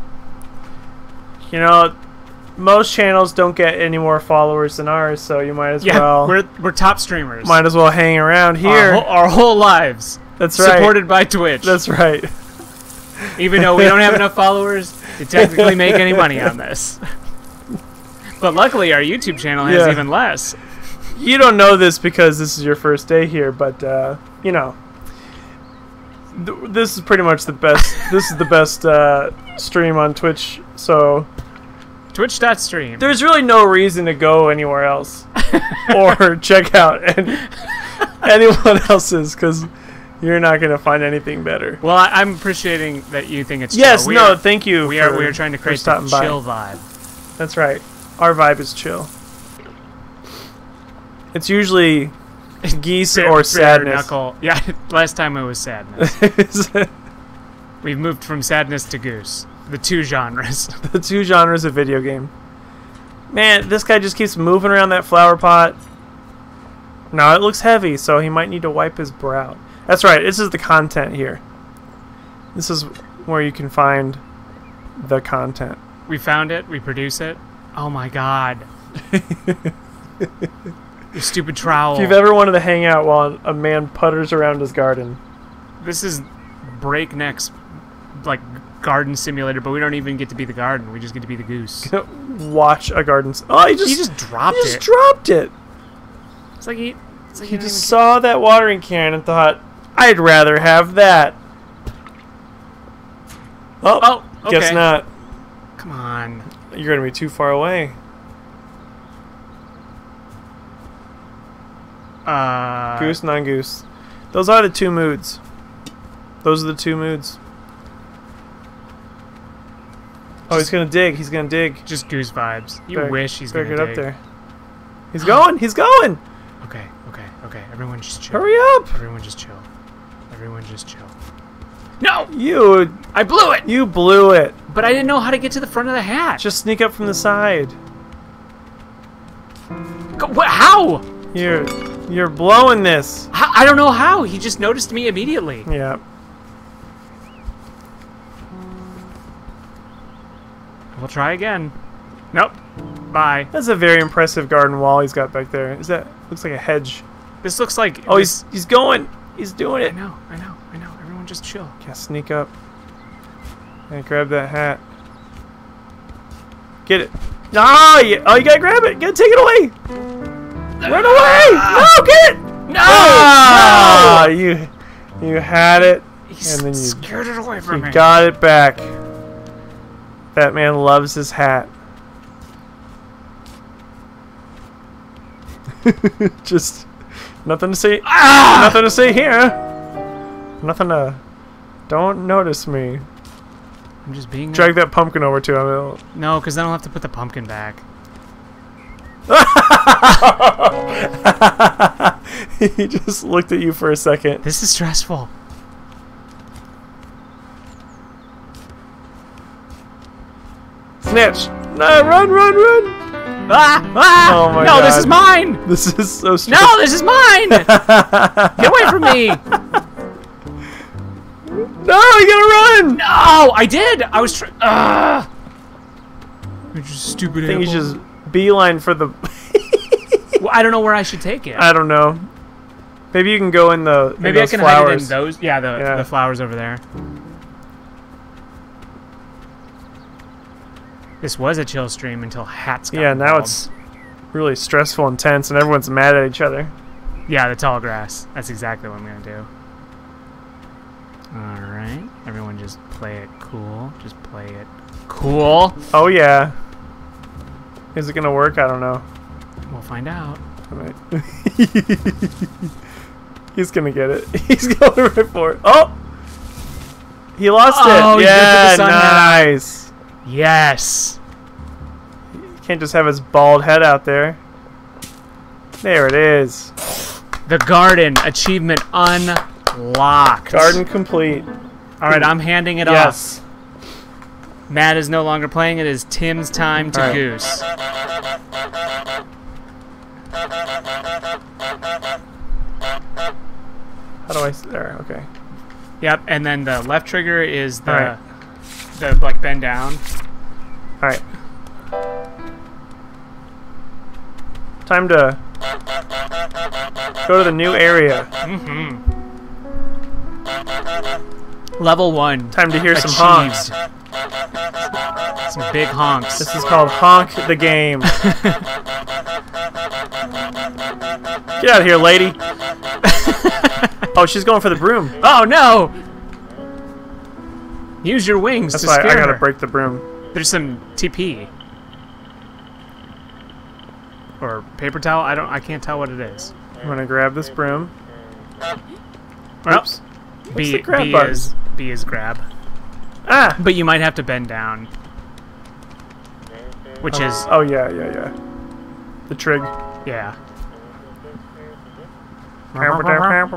[SPEAKER 1] You know, most channels don't get any more followers than ours, so you might as
[SPEAKER 2] Yeah,
[SPEAKER 1] well
[SPEAKER 2] we're we're top streamers.
[SPEAKER 1] might as well hang around
[SPEAKER 2] Our
[SPEAKER 1] here.
[SPEAKER 2] whole, our whole lives
[SPEAKER 1] That's right.
[SPEAKER 2] supported by Twitch.
[SPEAKER 1] That's right.
[SPEAKER 2] even though we don't have *laughs* enough followers to technically make any money on this. But luckily, our YouTube channel has
[SPEAKER 1] Yeah.
[SPEAKER 2] even less.
[SPEAKER 1] You don't know this because this is your first day here, but uh, you know, th- this is pretty much the best. this is the best uh, stream on Twitch, so
[SPEAKER 2] Twitch.stream.
[SPEAKER 1] there's really no reason to go anywhere else *laughs* or check out any, anyone else's because you're not gonna find anything better.
[SPEAKER 2] Well, I, I'm appreciating that you think it's
[SPEAKER 1] Yes,
[SPEAKER 2] chill.
[SPEAKER 1] No,
[SPEAKER 2] are,
[SPEAKER 1] thank you.
[SPEAKER 2] we are we are trying to create the
[SPEAKER 1] stopping by.
[SPEAKER 2] chill vibe.
[SPEAKER 1] That's right. Our vibe is chill. It's usually *laughs* geese
[SPEAKER 2] Bare-
[SPEAKER 1] or
[SPEAKER 2] bare
[SPEAKER 1] sadness.
[SPEAKER 2] Knuckle. Yeah, *laughs* last time it was sadness. *laughs* We've moved from sadness to goose. The two genres.
[SPEAKER 1] The two genres of video game. Man, this guy just keeps moving around that flower pot. Now it looks heavy, so he might need to wipe his brow. That's right. This is the content here. This is where you can find the content.
[SPEAKER 2] We found it. We produce it. Oh my god. Your stupid trowel.
[SPEAKER 1] If you've ever wanted to hang out while a man putters around his garden,
[SPEAKER 2] This is breakneck's like garden simulator, but we don't even get to be the garden. We just get to be the goose. *laughs*
[SPEAKER 1] watch a garden. Oh, he just
[SPEAKER 2] he just dropped
[SPEAKER 1] he just
[SPEAKER 2] it.
[SPEAKER 1] dropped it.
[SPEAKER 2] it's like he. It's like
[SPEAKER 1] He
[SPEAKER 2] he
[SPEAKER 1] just saw that watering can and thought, I'd rather have that. Oh,
[SPEAKER 2] Oh, okay.
[SPEAKER 1] guess not.
[SPEAKER 2] Come on.
[SPEAKER 1] You're gonna be too far away.
[SPEAKER 2] Uh,
[SPEAKER 1] Goose, non goose. Those are the two moods. Those are the two moods. Oh, he's gonna dig. He's gonna dig.
[SPEAKER 2] Just goose vibes. You
[SPEAKER 1] Better-
[SPEAKER 2] wish he's gonna
[SPEAKER 1] get up there. He's going. He's going.
[SPEAKER 2] Okay, okay, okay. Everyone just chill.
[SPEAKER 1] Hurry up!
[SPEAKER 2] Everyone just chill. Everyone just chill. No!
[SPEAKER 1] You,
[SPEAKER 2] I blew it!
[SPEAKER 1] you blew it.
[SPEAKER 2] But I didn't know how to get to the front of the hat.
[SPEAKER 1] Just sneak up from the side.
[SPEAKER 2] Go- how?
[SPEAKER 1] You're, you're blowing this.
[SPEAKER 2] how? I don't know how. He just noticed me immediately.
[SPEAKER 1] Yeah.
[SPEAKER 2] We'll try again. Nope. Bye.
[SPEAKER 1] That's a very impressive garden wall he's got back there. Is that Looks like a hedge.
[SPEAKER 2] This looks like.
[SPEAKER 1] Oh,
[SPEAKER 2] this-
[SPEAKER 1] he's he's going. He's doing it.
[SPEAKER 2] I know, I know, I know. Everyone just chill.
[SPEAKER 1] Can't sneak up. And grab that hat. Get it. Ah, no, you, oh, you gotta grab it. You gotta take it away. Run away! No, get it!
[SPEAKER 2] No!
[SPEAKER 1] Ah, you, you had it. And then you-
[SPEAKER 2] scared it away from
[SPEAKER 1] You
[SPEAKER 2] me.
[SPEAKER 1] got it back. That man loves his hat. *laughs* Just nothing to see.
[SPEAKER 2] ah!
[SPEAKER 1] Nothing to see here. Nothing to. Don't notice me.
[SPEAKER 2] I'm just being.
[SPEAKER 1] Drag that pumpkin over to him.
[SPEAKER 2] No, because then I'll have to put the pumpkin back. *laughs*
[SPEAKER 1] he just looked at you for a second.
[SPEAKER 2] This is stressful.
[SPEAKER 1] Snitch! No, run, run, run!
[SPEAKER 2] Ah! Ah!
[SPEAKER 1] Oh my
[SPEAKER 2] no, this is mine!
[SPEAKER 1] This is so stressful.
[SPEAKER 2] No, this is mine! *laughs* Get away from me!
[SPEAKER 1] No, you gotta run!
[SPEAKER 2] No, I did. I was. Tr- ah! You're just stupid.
[SPEAKER 1] I think
[SPEAKER 2] apple.
[SPEAKER 1] just beeline for the. *laughs*
[SPEAKER 2] Well, I don't know where I should take it.
[SPEAKER 1] I don't know. Maybe you can go in the. in
[SPEAKER 2] Maybe I can
[SPEAKER 1] flowers.
[SPEAKER 2] hide it in those. Yeah, the
[SPEAKER 1] Yeah.
[SPEAKER 2] the flowers over there. This was a chill stream until hats got
[SPEAKER 1] Yeah, now
[SPEAKER 2] involved.
[SPEAKER 1] it's really stressful and tense, and everyone's mad at each other.
[SPEAKER 2] Yeah, the tall grass. That's exactly what I'm gonna do. All right, everyone, just play it cool. Just play it cool.
[SPEAKER 1] Oh yeah. Is it gonna work? I don't know.
[SPEAKER 2] We'll find out.
[SPEAKER 1] I might- *laughs* He's gonna get it. *laughs* He's going right for it. Oh! He lost
[SPEAKER 2] Oh,
[SPEAKER 1] it.
[SPEAKER 2] he's good for the
[SPEAKER 1] Yeah, nice.
[SPEAKER 2] Yes.
[SPEAKER 1] You can't just have his bald head out there. There it is.
[SPEAKER 2] The garden achievement unlocked.
[SPEAKER 1] Garden complete.
[SPEAKER 2] All right, I'm handing it
[SPEAKER 1] Yes.
[SPEAKER 2] off. Matt is no longer playing. It is Tim's time to
[SPEAKER 1] right.
[SPEAKER 2] goose.
[SPEAKER 1] How do I? There. Okay.
[SPEAKER 2] Yep, and then the left trigger is the
[SPEAKER 1] Alright.
[SPEAKER 2] the like bend down.
[SPEAKER 1] All right. Time to go to the new area.
[SPEAKER 2] Mm-hmm. Level one.
[SPEAKER 1] Time to hear some honks.
[SPEAKER 2] Some big honks.
[SPEAKER 1] This is called Honk the Game. *laughs* Get out of here, lady. *laughs* oh, she's going for the broom.
[SPEAKER 2] oh no! Use your wings
[SPEAKER 1] That's
[SPEAKER 2] to
[SPEAKER 1] why
[SPEAKER 2] scare
[SPEAKER 1] I gotta
[SPEAKER 2] her.
[SPEAKER 1] break the broom.
[SPEAKER 2] There's some TP or paper towel. I don't. I can't tell what it is.
[SPEAKER 1] I'm gonna grab this broom. Oops.
[SPEAKER 2] B,
[SPEAKER 1] the grab
[SPEAKER 2] B is B is grab,
[SPEAKER 1] Ah!
[SPEAKER 2] but you might have to bend down, which is
[SPEAKER 1] Oh, yeah, yeah, yeah. The trig.
[SPEAKER 2] yeah.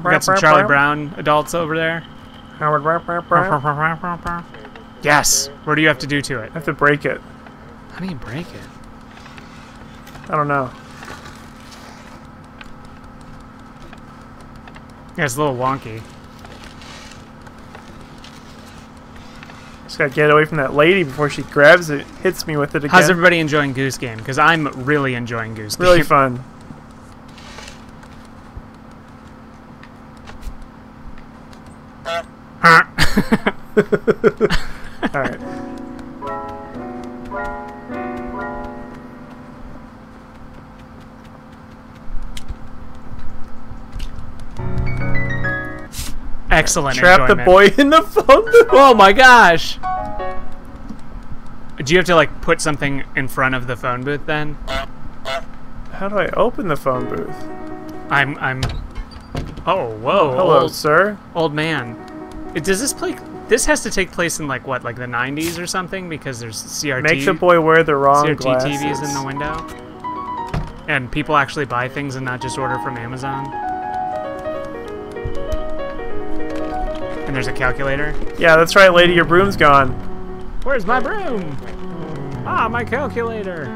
[SPEAKER 2] We got some Charlie Brown adults over there. Yes. What do you have to do to it?
[SPEAKER 1] I have to break it.
[SPEAKER 2] How do you break it?
[SPEAKER 1] I don't know.
[SPEAKER 2] Yeah, it's a little wonky.
[SPEAKER 1] Just gotta get away from that lady before she grabs it, hits me with it again.
[SPEAKER 2] How's everybody enjoying Goose Game? Because I'm really enjoying Goose Game.
[SPEAKER 1] Really fun. *laughs* Alright.
[SPEAKER 2] Excellent.
[SPEAKER 1] Trap the boy in the phone booth.
[SPEAKER 2] Oh my gosh! Do you have to like put something in front of the phone booth then?
[SPEAKER 1] How do I open the phone booth?
[SPEAKER 2] I'm I'm. Oh whoa!
[SPEAKER 1] Hello,
[SPEAKER 2] old,
[SPEAKER 1] sir.
[SPEAKER 2] old man. It, does this play? This has to take place in like what, like the '90s or something? Because there's CRT.
[SPEAKER 1] Make the boy wear the wrong
[SPEAKER 2] CRT
[SPEAKER 1] glasses.
[SPEAKER 2] TVs in the window. And people actually buy things and not just order from Amazon. And there's a calculator.
[SPEAKER 1] Yeah, that's right, lady. Your broom's gone.
[SPEAKER 2] Where's my broom? Ah, my calculator.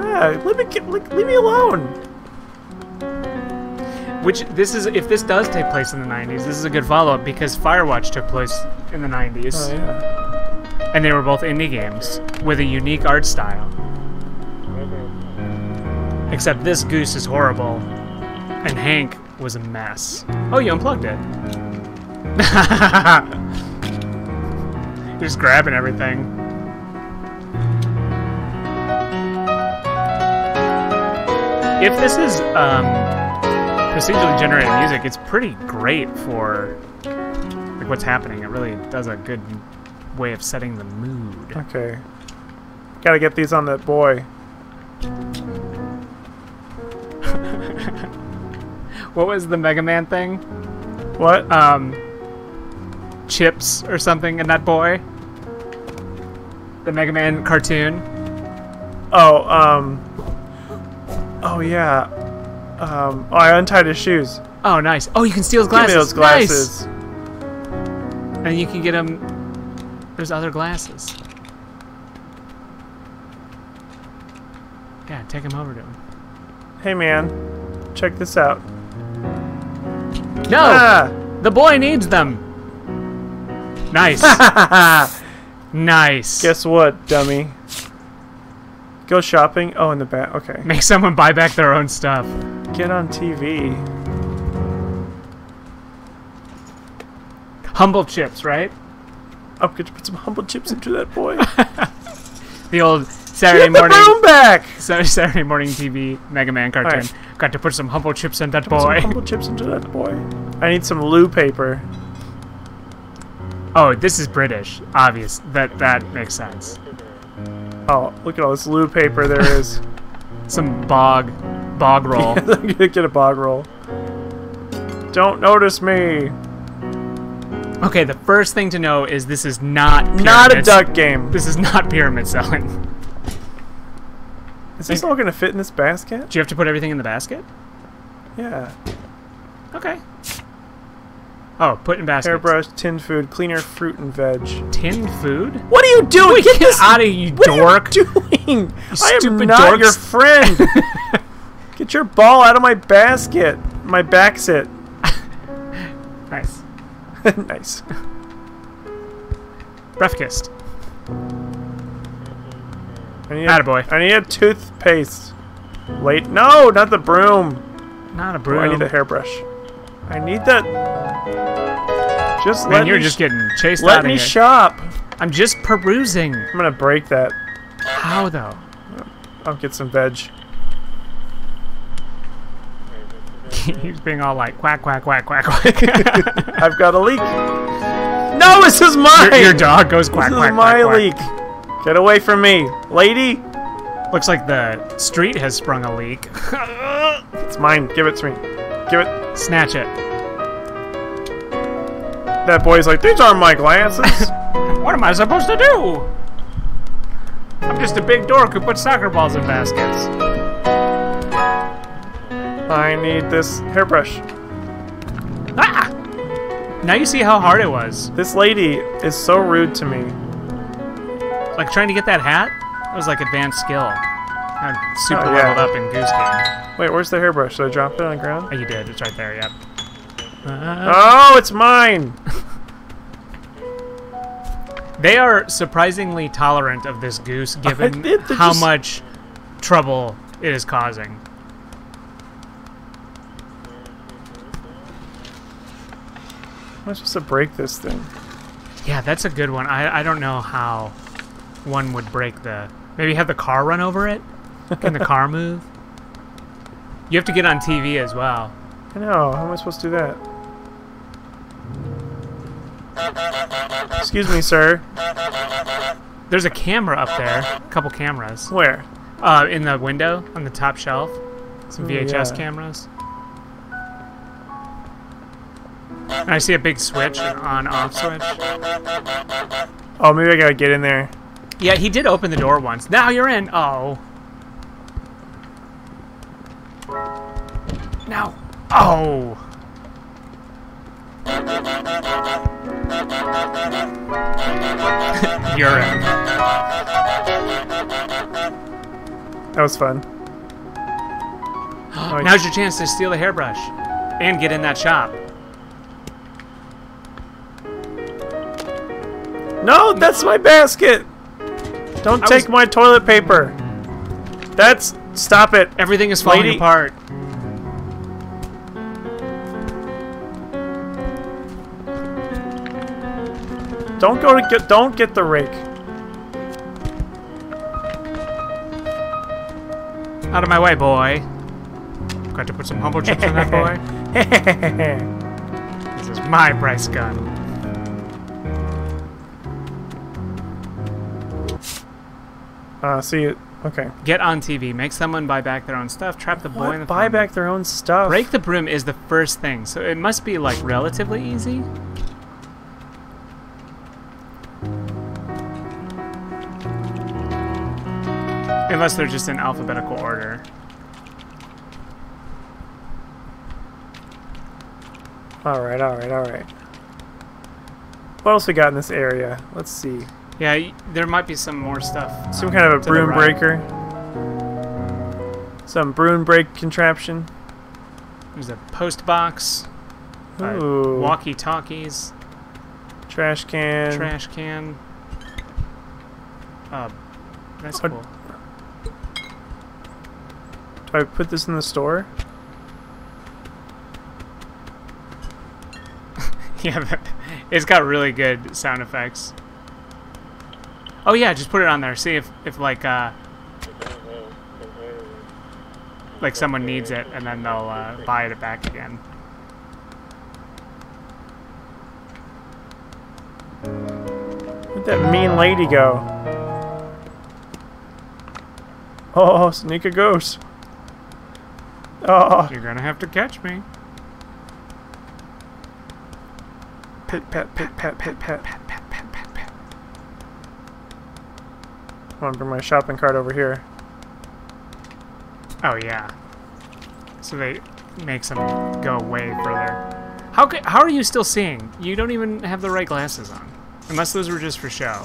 [SPEAKER 1] Yeah, leave me, leave leave me alone.
[SPEAKER 2] Which this is if this does take place in the 90s, this is a good follow-up because Firewatch took place in the 90s
[SPEAKER 1] Oh yeah.
[SPEAKER 2] and they were both indie games with a unique art style. Except this goose is horrible and Hank was a mess. Oh, you unplugged it. *laughs* Just grabbing everything. If this is um, procedurally generated music, it's pretty great for like what's happening. It really does a good way of setting the mood.
[SPEAKER 1] Okay. Gotta get these on that boy. *laughs*
[SPEAKER 2] What was the Mega Man thing?
[SPEAKER 1] What?
[SPEAKER 2] Um, chips or something in that boy? The Mega Man cartoon?
[SPEAKER 1] Oh, um. Oh, yeah. Um. Oh, I untied his shoes.
[SPEAKER 2] Oh, nice. Oh, you can steal his
[SPEAKER 1] Give
[SPEAKER 2] glasses.
[SPEAKER 1] me those glasses.
[SPEAKER 2] Nice. And you can get him. There's other glasses. Yeah, take him over to him.
[SPEAKER 1] Hey, man. Check this out.
[SPEAKER 2] No!
[SPEAKER 1] Ah!
[SPEAKER 2] The boy needs them! Nice. *laughs* nice.
[SPEAKER 1] Guess what, dummy? Go shopping? Oh, in the back. Okay.
[SPEAKER 2] Make someone buy back their own stuff.
[SPEAKER 1] Get on TV.
[SPEAKER 2] Humble chips, right?
[SPEAKER 1] I'm going to put some humble chips into that boy. *laughs*
[SPEAKER 2] The old Saturday
[SPEAKER 1] Get the
[SPEAKER 2] morning
[SPEAKER 1] broom back! *laughs*
[SPEAKER 2] Saturday morning TV Mega Man cartoon.
[SPEAKER 1] Alright.
[SPEAKER 2] Got to put some humble chips in that
[SPEAKER 1] Put some
[SPEAKER 2] boy.
[SPEAKER 1] humble chips into that boy. I need some loo paper.
[SPEAKER 2] Oh, this is British. Obvious. That that makes sense.
[SPEAKER 1] Oh, look at all this loo paper there is. *laughs*
[SPEAKER 2] Some bog bog roll. *laughs*
[SPEAKER 1] Get a bog roll. Don't notice me.
[SPEAKER 2] Okay, the first thing to know is this is not
[SPEAKER 1] Not a duck game.
[SPEAKER 2] This is not pyramid selling.
[SPEAKER 1] Is this all gonna fit in this basket?
[SPEAKER 2] Do you have to put everything in the basket?
[SPEAKER 1] Yeah.
[SPEAKER 2] Okay. Oh, put in basket.
[SPEAKER 1] Hairbrush, tin food, cleaner fruit and veg.
[SPEAKER 2] Tin food?
[SPEAKER 1] What are you doing?
[SPEAKER 2] Get this out of you,
[SPEAKER 1] What
[SPEAKER 2] dork!
[SPEAKER 1] are you doing? I am
[SPEAKER 2] stupid
[SPEAKER 1] not
[SPEAKER 2] dorks.
[SPEAKER 1] your friend. *laughs* Get your ball out of my basket. My backsit. *laughs*
[SPEAKER 2] Nice. *laughs*
[SPEAKER 1] nice.
[SPEAKER 2] Breath kissed.
[SPEAKER 1] I need,
[SPEAKER 2] Attaboy.
[SPEAKER 1] a, I need a toothpaste. Late. No, not the broom.
[SPEAKER 2] Not a
[SPEAKER 1] Oh,
[SPEAKER 2] broom.
[SPEAKER 1] I need the hairbrush. I need that. Just
[SPEAKER 2] Man,
[SPEAKER 1] let
[SPEAKER 2] you're
[SPEAKER 1] me
[SPEAKER 2] just getting chased
[SPEAKER 1] let
[SPEAKER 2] out of
[SPEAKER 1] me
[SPEAKER 2] here.
[SPEAKER 1] shop.
[SPEAKER 2] I'm just perusing.
[SPEAKER 1] I'm gonna break that.
[SPEAKER 2] How though?
[SPEAKER 1] I'll get some veg. *laughs*
[SPEAKER 2] He's being all like quack quack quack quack quack. *laughs*
[SPEAKER 1] I've got a leak. No, this is mine.
[SPEAKER 2] your, your dog goes quack
[SPEAKER 1] This
[SPEAKER 2] quack This
[SPEAKER 1] is my
[SPEAKER 2] quack, quack.
[SPEAKER 1] leak. Get away from me, lady.
[SPEAKER 2] Looks like the street has sprung a leak. *laughs*
[SPEAKER 1] It's mine. Give it to me. Give it.
[SPEAKER 2] Snatch it.
[SPEAKER 1] That boy's like, these aren't my glasses. *laughs*
[SPEAKER 2] What am I supposed to do? I'm just a big dork who puts soccer balls in baskets.
[SPEAKER 1] I need this hairbrush.
[SPEAKER 2] Ah! Now you see how hard it was.
[SPEAKER 1] This lady is so rude to me.
[SPEAKER 2] Like trying to get that hat, that was like advanced skill. I'm super
[SPEAKER 1] Oh, yeah.
[SPEAKER 2] leveled up in Goose Game.
[SPEAKER 1] Wait, where's the hairbrush? Should I drop it on the ground?
[SPEAKER 2] Oh, you did. It's right there. Yep. Uh,
[SPEAKER 1] Oh, it's mine. *laughs*
[SPEAKER 2] they are surprisingly tolerant of this goose, given
[SPEAKER 1] did,
[SPEAKER 2] how
[SPEAKER 1] just-
[SPEAKER 2] much trouble it is causing.
[SPEAKER 1] I'm supposed to break this thing?
[SPEAKER 2] Yeah, that's a good one. I, I don't know how one would break the. Maybe have the car run over it? Can the car move? You have to get on TV as well.
[SPEAKER 1] I know. How am I supposed to do that? Excuse me, sir.
[SPEAKER 2] There's a camera up there. A couple cameras.
[SPEAKER 1] Where?
[SPEAKER 2] Uh, in the window on the top shelf. Some VHS
[SPEAKER 1] yeah.
[SPEAKER 2] cameras. And I see a big switch, an on-off switch.
[SPEAKER 1] Oh, maybe I gotta get in there.
[SPEAKER 2] Yeah, he did open the door once. Now you're in. Oh. No. Oh. *laughs* you're in.
[SPEAKER 1] That was fun. Oh, *gasps*
[SPEAKER 2] Now's your chance to steal the hairbrush and get in that shop.
[SPEAKER 1] No, that's my basket. Don't
[SPEAKER 2] I
[SPEAKER 1] take
[SPEAKER 2] was-
[SPEAKER 1] my toilet paper. That's stop it.
[SPEAKER 2] Everything is falling
[SPEAKER 1] Lady-
[SPEAKER 2] apart.
[SPEAKER 1] Don't go to get. Don't get the rake.
[SPEAKER 2] Out of my way, boy. Got to put some humble chips on that boy. *laughs* This is my price gun.
[SPEAKER 1] uh, see it. Okay.
[SPEAKER 2] Get on TV. Make someone buy back their own stuff. Trap the boy in the
[SPEAKER 1] Buy
[SPEAKER 2] phone.
[SPEAKER 1] back their own stuff.
[SPEAKER 2] Break the broom is the first thing, so it must be like relatively easy. Unless they're just in alphabetical order.
[SPEAKER 1] All right. All right. All right. What else we got in this area? Let's see.
[SPEAKER 2] Yeah, there might be some more stuff.
[SPEAKER 1] Some
[SPEAKER 2] um,
[SPEAKER 1] kind of a broom
[SPEAKER 2] right.
[SPEAKER 1] breaker. Some broom break contraption.
[SPEAKER 2] There's a post box, uh,
[SPEAKER 1] Ooh.
[SPEAKER 2] walkie talkies,
[SPEAKER 1] Trash can.
[SPEAKER 2] trash can. Uh, that's
[SPEAKER 1] Oh,
[SPEAKER 2] cool.
[SPEAKER 1] Do I put this in the store? *laughs*
[SPEAKER 2] Yeah, it's got really good sound effects. Oh yeah, just put it on there. See if if like uh like someone needs it, and then they'll uh, buy it back again.
[SPEAKER 1] Where'd that mean lady go? Oh, sneak a ghost. Oh,
[SPEAKER 2] You're gonna have to catch me.
[SPEAKER 1] pit pat pit pat pit pat pat pat pat pat pat. I'm gonna bring my shopping cart over here.
[SPEAKER 2] Oh yeah. So they makes them go way further. How ca how are you still seeing? You don't even have the right glasses on, unless those were just for show.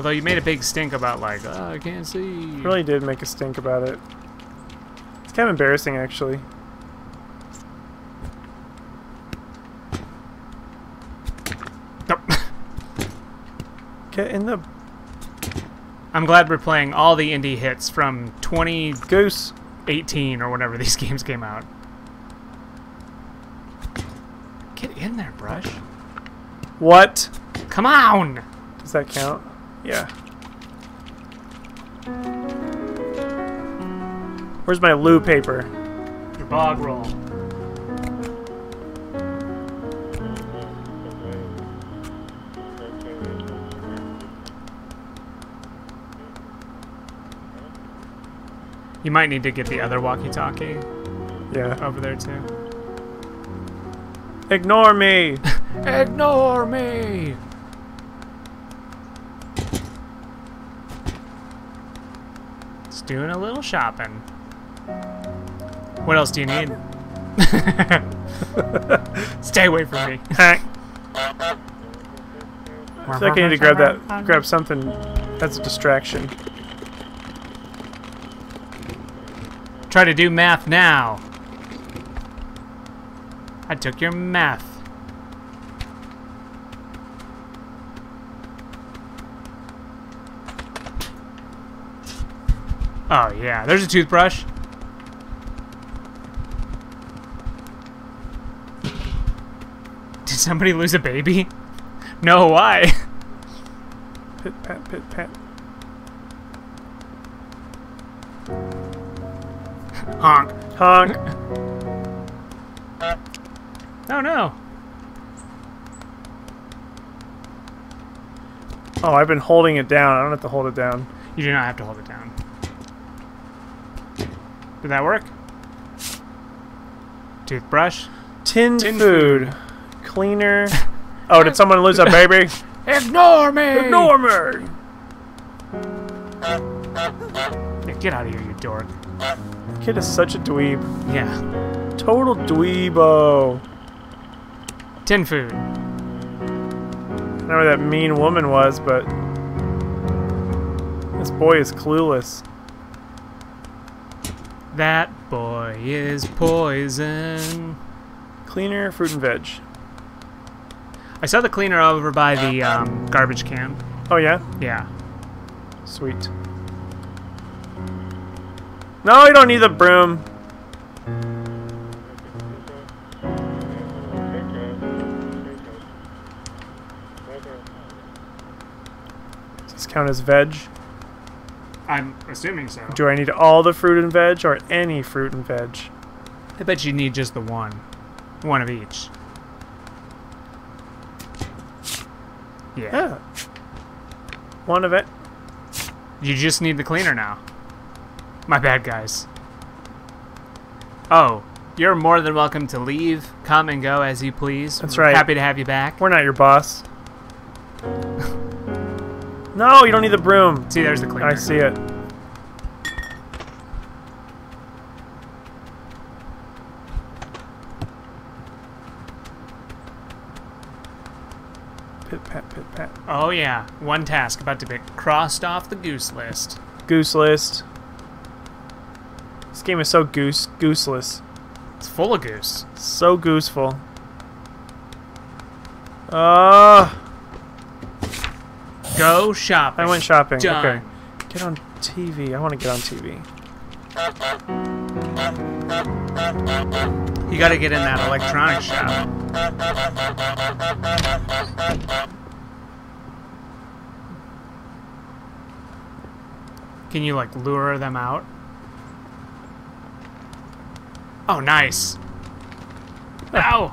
[SPEAKER 2] Although you made a big stink about like, oh, I can't see.
[SPEAKER 1] Really did make a stink about it. It's kind of embarrassing, actually.
[SPEAKER 2] Nope. *laughs*
[SPEAKER 1] Get in the
[SPEAKER 2] I'm glad we're playing all the indie hits from 2018
[SPEAKER 1] goose.
[SPEAKER 2] 18 or whenever these *laughs* games came out. Get in there, Brush.
[SPEAKER 1] What?
[SPEAKER 2] Come on!
[SPEAKER 1] Does that count? Yeah. Where's my loo paper?
[SPEAKER 2] Your bog roll. You might need to get the other walkie-talkie
[SPEAKER 1] Yeah.
[SPEAKER 2] over there too.
[SPEAKER 1] Ignore me. *laughs*
[SPEAKER 2] Ignore me! Doing a little shopping. What else do you need? *laughs* Stay away from me. *laughs*
[SPEAKER 1] I feel like I need to grab that, grab something that's a distraction.
[SPEAKER 2] Try to do math now. I took your math. Oh yeah, there's a toothbrush. Did somebody lose a baby? *laughs* No, why? *laughs*
[SPEAKER 1] Pit pat pit pat.
[SPEAKER 2] Honk.
[SPEAKER 1] Honk.
[SPEAKER 2] Oh no.
[SPEAKER 1] Oh, I've been holding it down. I don't have to hold it down.
[SPEAKER 2] You do not have to hold it down. Did that work? Toothbrush.
[SPEAKER 1] Tinned
[SPEAKER 2] Tin
[SPEAKER 1] food. Cleaner. *laughs* Oh, did someone lose a baby? *laughs*
[SPEAKER 2] Ignore me!
[SPEAKER 1] Ignore me.
[SPEAKER 2] Yeah, get out of here, you dork.
[SPEAKER 1] Kid is such a dweeb.
[SPEAKER 2] Yeah.
[SPEAKER 1] Total dweebo.
[SPEAKER 2] Tin food.
[SPEAKER 1] I don't know where that mean woman was, but this boy is clueless.
[SPEAKER 2] That boy is poison.
[SPEAKER 1] Cleaner, fruit and veg.
[SPEAKER 2] I saw the cleaner over by the um, garbage can.
[SPEAKER 1] Oh, yeah?
[SPEAKER 2] Yeah.
[SPEAKER 1] Sweet. No, you don't need the broom. Does this count as veg?
[SPEAKER 2] I'm assuming so.
[SPEAKER 1] Do I need all the fruit and veg or any fruit and veg?
[SPEAKER 2] I bet you need just the one. One of each. Yeah.
[SPEAKER 1] Yeah. One of it.
[SPEAKER 2] You just need the cleaner now. My bad, guys. Oh, you're more than welcome to leave, come and go as you please.
[SPEAKER 1] That's
[SPEAKER 2] We're
[SPEAKER 1] right.
[SPEAKER 2] Happy to have you back.
[SPEAKER 1] We're not your boss. *laughs* no, you don't need the broom.
[SPEAKER 2] See, there's the cleaner.
[SPEAKER 1] I see it. Pit pat, pit pat.
[SPEAKER 2] Oh yeah, one task about to be crossed off the goose list.
[SPEAKER 1] Goose list. This game is so goose gooseless.
[SPEAKER 2] It's full of goose.
[SPEAKER 1] So gooseful. Uh,
[SPEAKER 2] Go shopping.
[SPEAKER 1] I went shopping.
[SPEAKER 2] Done.
[SPEAKER 1] Okay. Get on TV. I want to get on TV.
[SPEAKER 2] You gotta get in that electronics shop. Can you like lure them out? Oh, nice. Ow!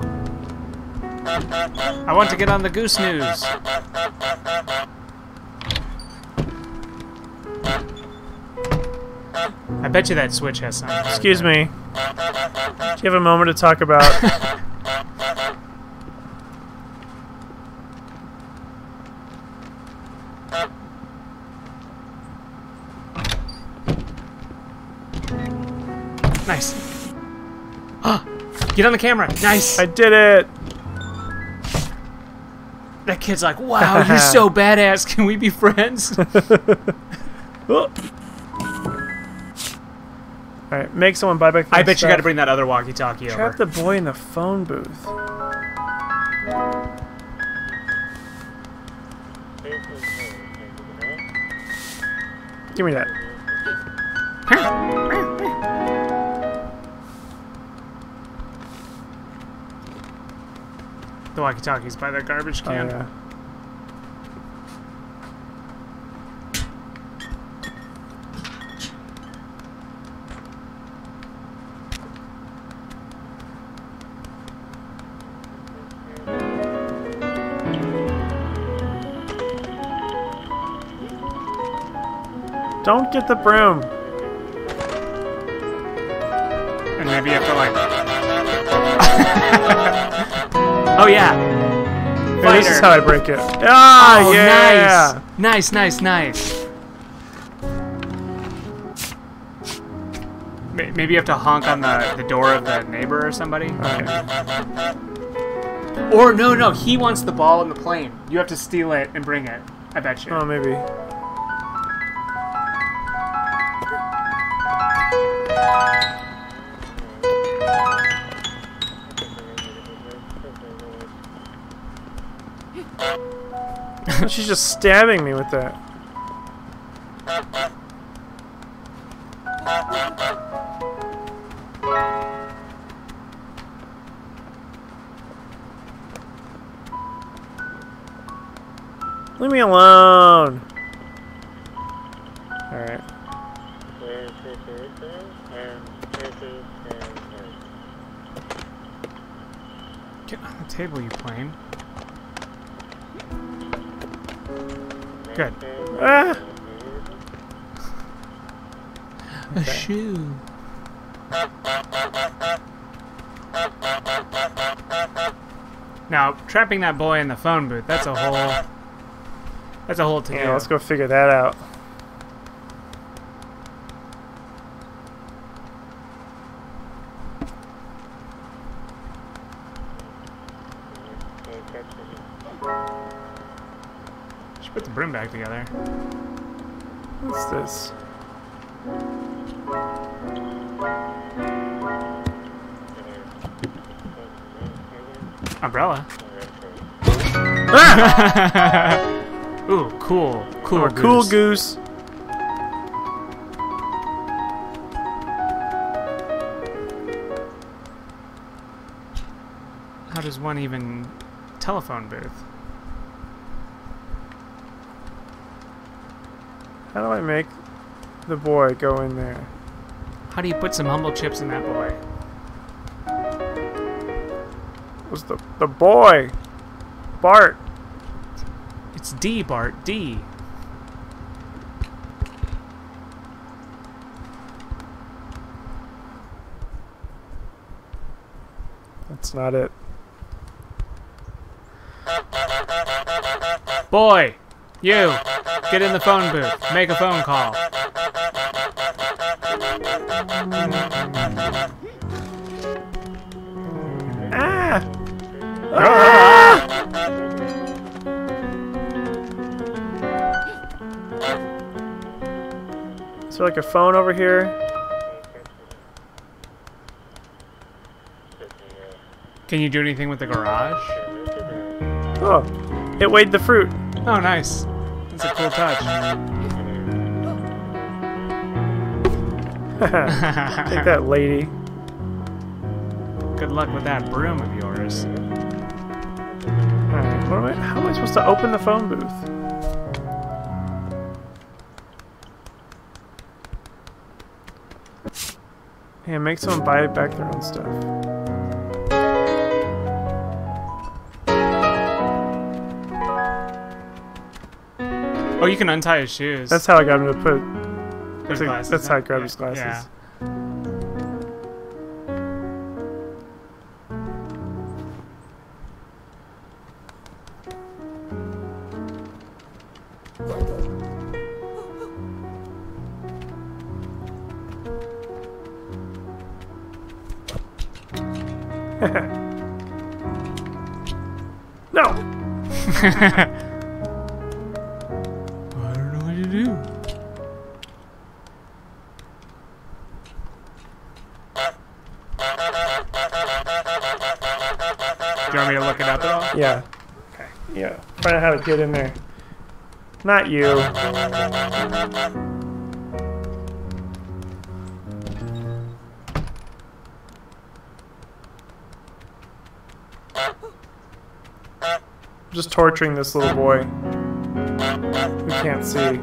[SPEAKER 2] I want to get on the goose news. I bet you that switch has something.
[SPEAKER 1] Excuse me. Do you have a moment to talk about?
[SPEAKER 2] Nice. Ah, get on the camera. Nice.
[SPEAKER 1] I did it.
[SPEAKER 2] that kid's like, wow, you're *laughs* so badass. Can we be friends? *laughs* *laughs*
[SPEAKER 1] Oh. All right, make someone buy back.
[SPEAKER 2] I bet you got to bring that other walkie-talkie
[SPEAKER 1] Trap
[SPEAKER 2] over.
[SPEAKER 1] the boy in the phone booth. Give me that.
[SPEAKER 2] The walkie-talkie's by the garbage
[SPEAKER 1] Oh,
[SPEAKER 2] can.
[SPEAKER 1] yeah. Don't get the broom.
[SPEAKER 2] And maybe you have to like. *laughs* oh yeah.
[SPEAKER 1] Here, this is how I break it. Ah,
[SPEAKER 2] oh,
[SPEAKER 1] yeah.
[SPEAKER 2] nice. Nice, nice, nice. Maybe you have to honk on the, the door of the neighbor or somebody.
[SPEAKER 1] Okay.
[SPEAKER 2] Or no, no, he wants the ball in the plane. You have to steal it and bring it. I bet you.
[SPEAKER 1] Oh, maybe. She's just stabbing me with that.
[SPEAKER 2] Trapping that boy in the phone booth, that's a whole... That's a whole to
[SPEAKER 1] Yeah, let's go figure that out.
[SPEAKER 2] Should put the broom back together.
[SPEAKER 1] What's this?
[SPEAKER 2] Umbrella. *laughs* Ooh, cool. Cool
[SPEAKER 1] Oh, cool
[SPEAKER 2] goose.
[SPEAKER 1] goose.
[SPEAKER 2] How does one even telephone booth?
[SPEAKER 1] How do I make the boy go in there?
[SPEAKER 2] How do you put some humble chips in that boy?
[SPEAKER 1] Was the the boy? Bart.
[SPEAKER 2] It's D, Bart. D.
[SPEAKER 1] That's not it.
[SPEAKER 2] Boy, you, get in the phone booth. Make a phone call.
[SPEAKER 1] Ah! Ah! There like a phone over here?
[SPEAKER 2] Can you do anything with the garage?
[SPEAKER 1] Oh, it weighed the fruit.
[SPEAKER 2] Oh, nice. That's a cool touch. *laughs*
[SPEAKER 1] Take that, lady.
[SPEAKER 2] Good luck with that broom of yours.
[SPEAKER 1] Alright, what am I, how am I supposed to open the phone booth? Yeah, make someone buy back their own stuff.
[SPEAKER 2] Oh, you can untie his shoes.
[SPEAKER 1] That's how I got him to put.
[SPEAKER 2] Glasses
[SPEAKER 1] that's how I grabbed
[SPEAKER 2] Yeah,
[SPEAKER 1] his glasses.
[SPEAKER 2] Yeah. I don't know what to do. Do you want me to look it up at all?
[SPEAKER 1] Yeah. Okay. Yeah. Find out how to get in there. Not you. Just torturing this little boy. We can't see.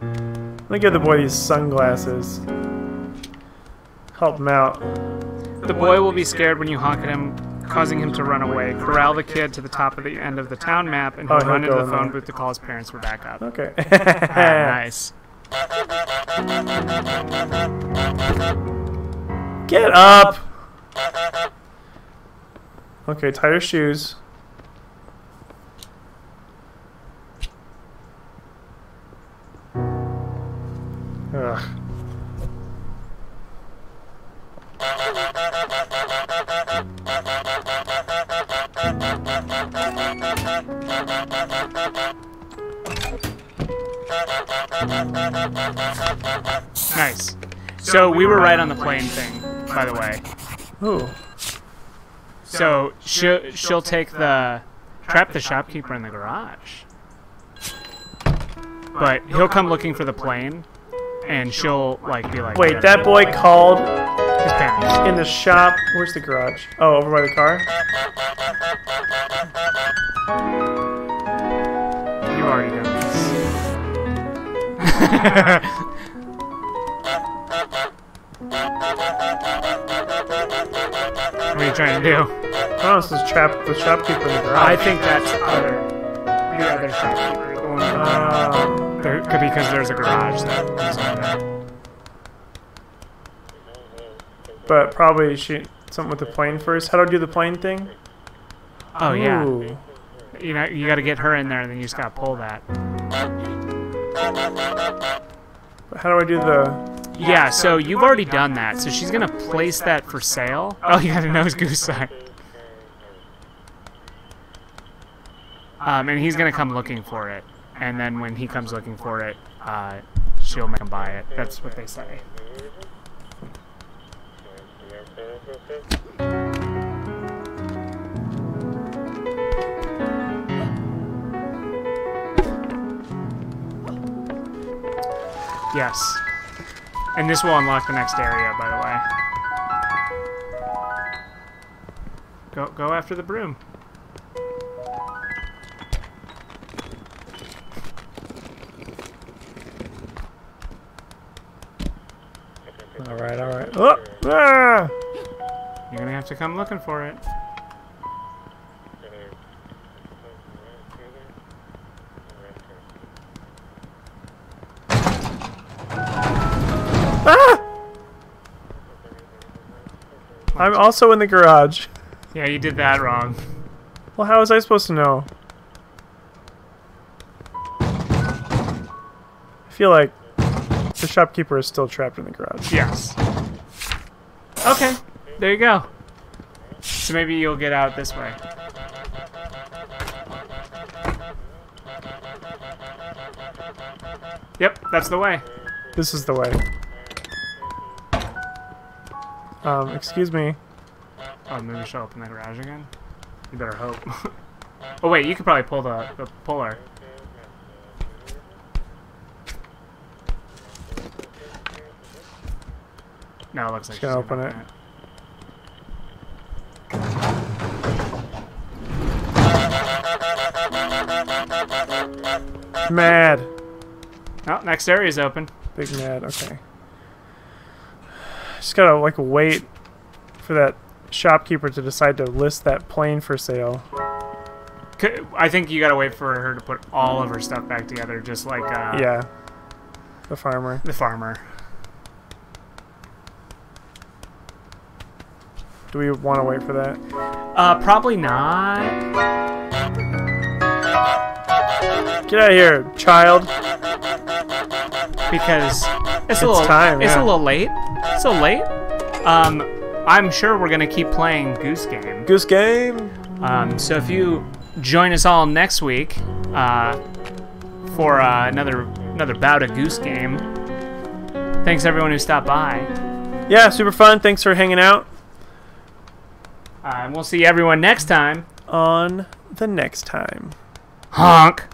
[SPEAKER 1] Let me give the boy these sunglasses. Help him out.
[SPEAKER 2] The boy will be scared when you honk at him, causing him to run away. Corral the kid to the top of the end of the town map, and he'll
[SPEAKER 1] Oh,
[SPEAKER 2] run into the phone
[SPEAKER 1] there.
[SPEAKER 2] booth to call his parents for backup.
[SPEAKER 1] Okay. *laughs*
[SPEAKER 2] Ah, *laughs* nice.
[SPEAKER 1] Get up! Okay, tie your shoes.
[SPEAKER 2] So we were right on the plane thing, by the way.
[SPEAKER 1] Ooh.
[SPEAKER 2] So she'll, she'll take the trap the shopkeeper in the garage. But he'll come looking for the plane, and she'll like be like,
[SPEAKER 1] Wait, that boy called
[SPEAKER 2] his parents.
[SPEAKER 1] in the shop. Where's the garage? Oh, over by the car?
[SPEAKER 2] You've already done this. *laughs* *laughs* what are you trying to do?
[SPEAKER 1] Oh, this is trap the shopkeeper in the garage.
[SPEAKER 2] I think that's other the other shopkeeper. the one-
[SPEAKER 1] Uh,
[SPEAKER 2] There, could- because there's a garage that is on there.
[SPEAKER 1] but probably she something with the plane first. How do I do the plane thing?
[SPEAKER 2] Oh yeah. You know, you got to get her in there, and then you just got to pull that.
[SPEAKER 1] How do I do the?
[SPEAKER 2] Yeah, so you've already done that. So she's gonna place that for sale. *laughs* Oh, you got a nose goose sign. Um, and he's gonna come looking for it, and then when he comes looking for it, uh, she'll make him buy it. That's what they say. Yes. And this will unlock the next area, by the way. Go go after the broom.
[SPEAKER 1] All right, all right. Oh, ah!
[SPEAKER 2] You're gonna have to come looking for it.
[SPEAKER 1] Ah! I'm also in the garage.
[SPEAKER 2] Yeah, you did that wrong.
[SPEAKER 1] Well, how was I supposed to know? I feel like the shopkeeper is still trapped in the garage.
[SPEAKER 2] Yes. Okay, there you go. So maybe you'll get out this way. Yep, that's the way.
[SPEAKER 1] This is the way. Um, excuse me.
[SPEAKER 2] Oh, maybe she'll open the garage again. You better hope. *laughs* oh wait, you could probably pull the, the puller. No, it looks like
[SPEAKER 1] She's gonna
[SPEAKER 2] she's
[SPEAKER 1] open it. Mad.
[SPEAKER 2] Oh, next area's open.
[SPEAKER 1] Big mad, okay. Just gotta, like, wait for that shopkeeper to decide to list that plane for sale.
[SPEAKER 2] I think you gotta wait for her to put all of her stuff back together, just like uh,
[SPEAKER 1] Yeah. The farmer.
[SPEAKER 2] the farmer.
[SPEAKER 1] Do we want to wait for that?
[SPEAKER 2] Uh, probably not.
[SPEAKER 1] Get out of here, child.
[SPEAKER 2] because it's a little
[SPEAKER 1] time,
[SPEAKER 2] It's
[SPEAKER 1] yeah.
[SPEAKER 2] a little late. Little late. Um, I'm sure we're gonna keep playing Goose Game.
[SPEAKER 1] Goose game.
[SPEAKER 2] Um, so if you join us all next week uh, for uh, another another bout of Goose Game. Thanks everyone who stopped by.
[SPEAKER 1] Yeah, super fun. Thanks for hanging out
[SPEAKER 2] Uh, and we'll see everyone next time.
[SPEAKER 1] on the next time.
[SPEAKER 2] Honk.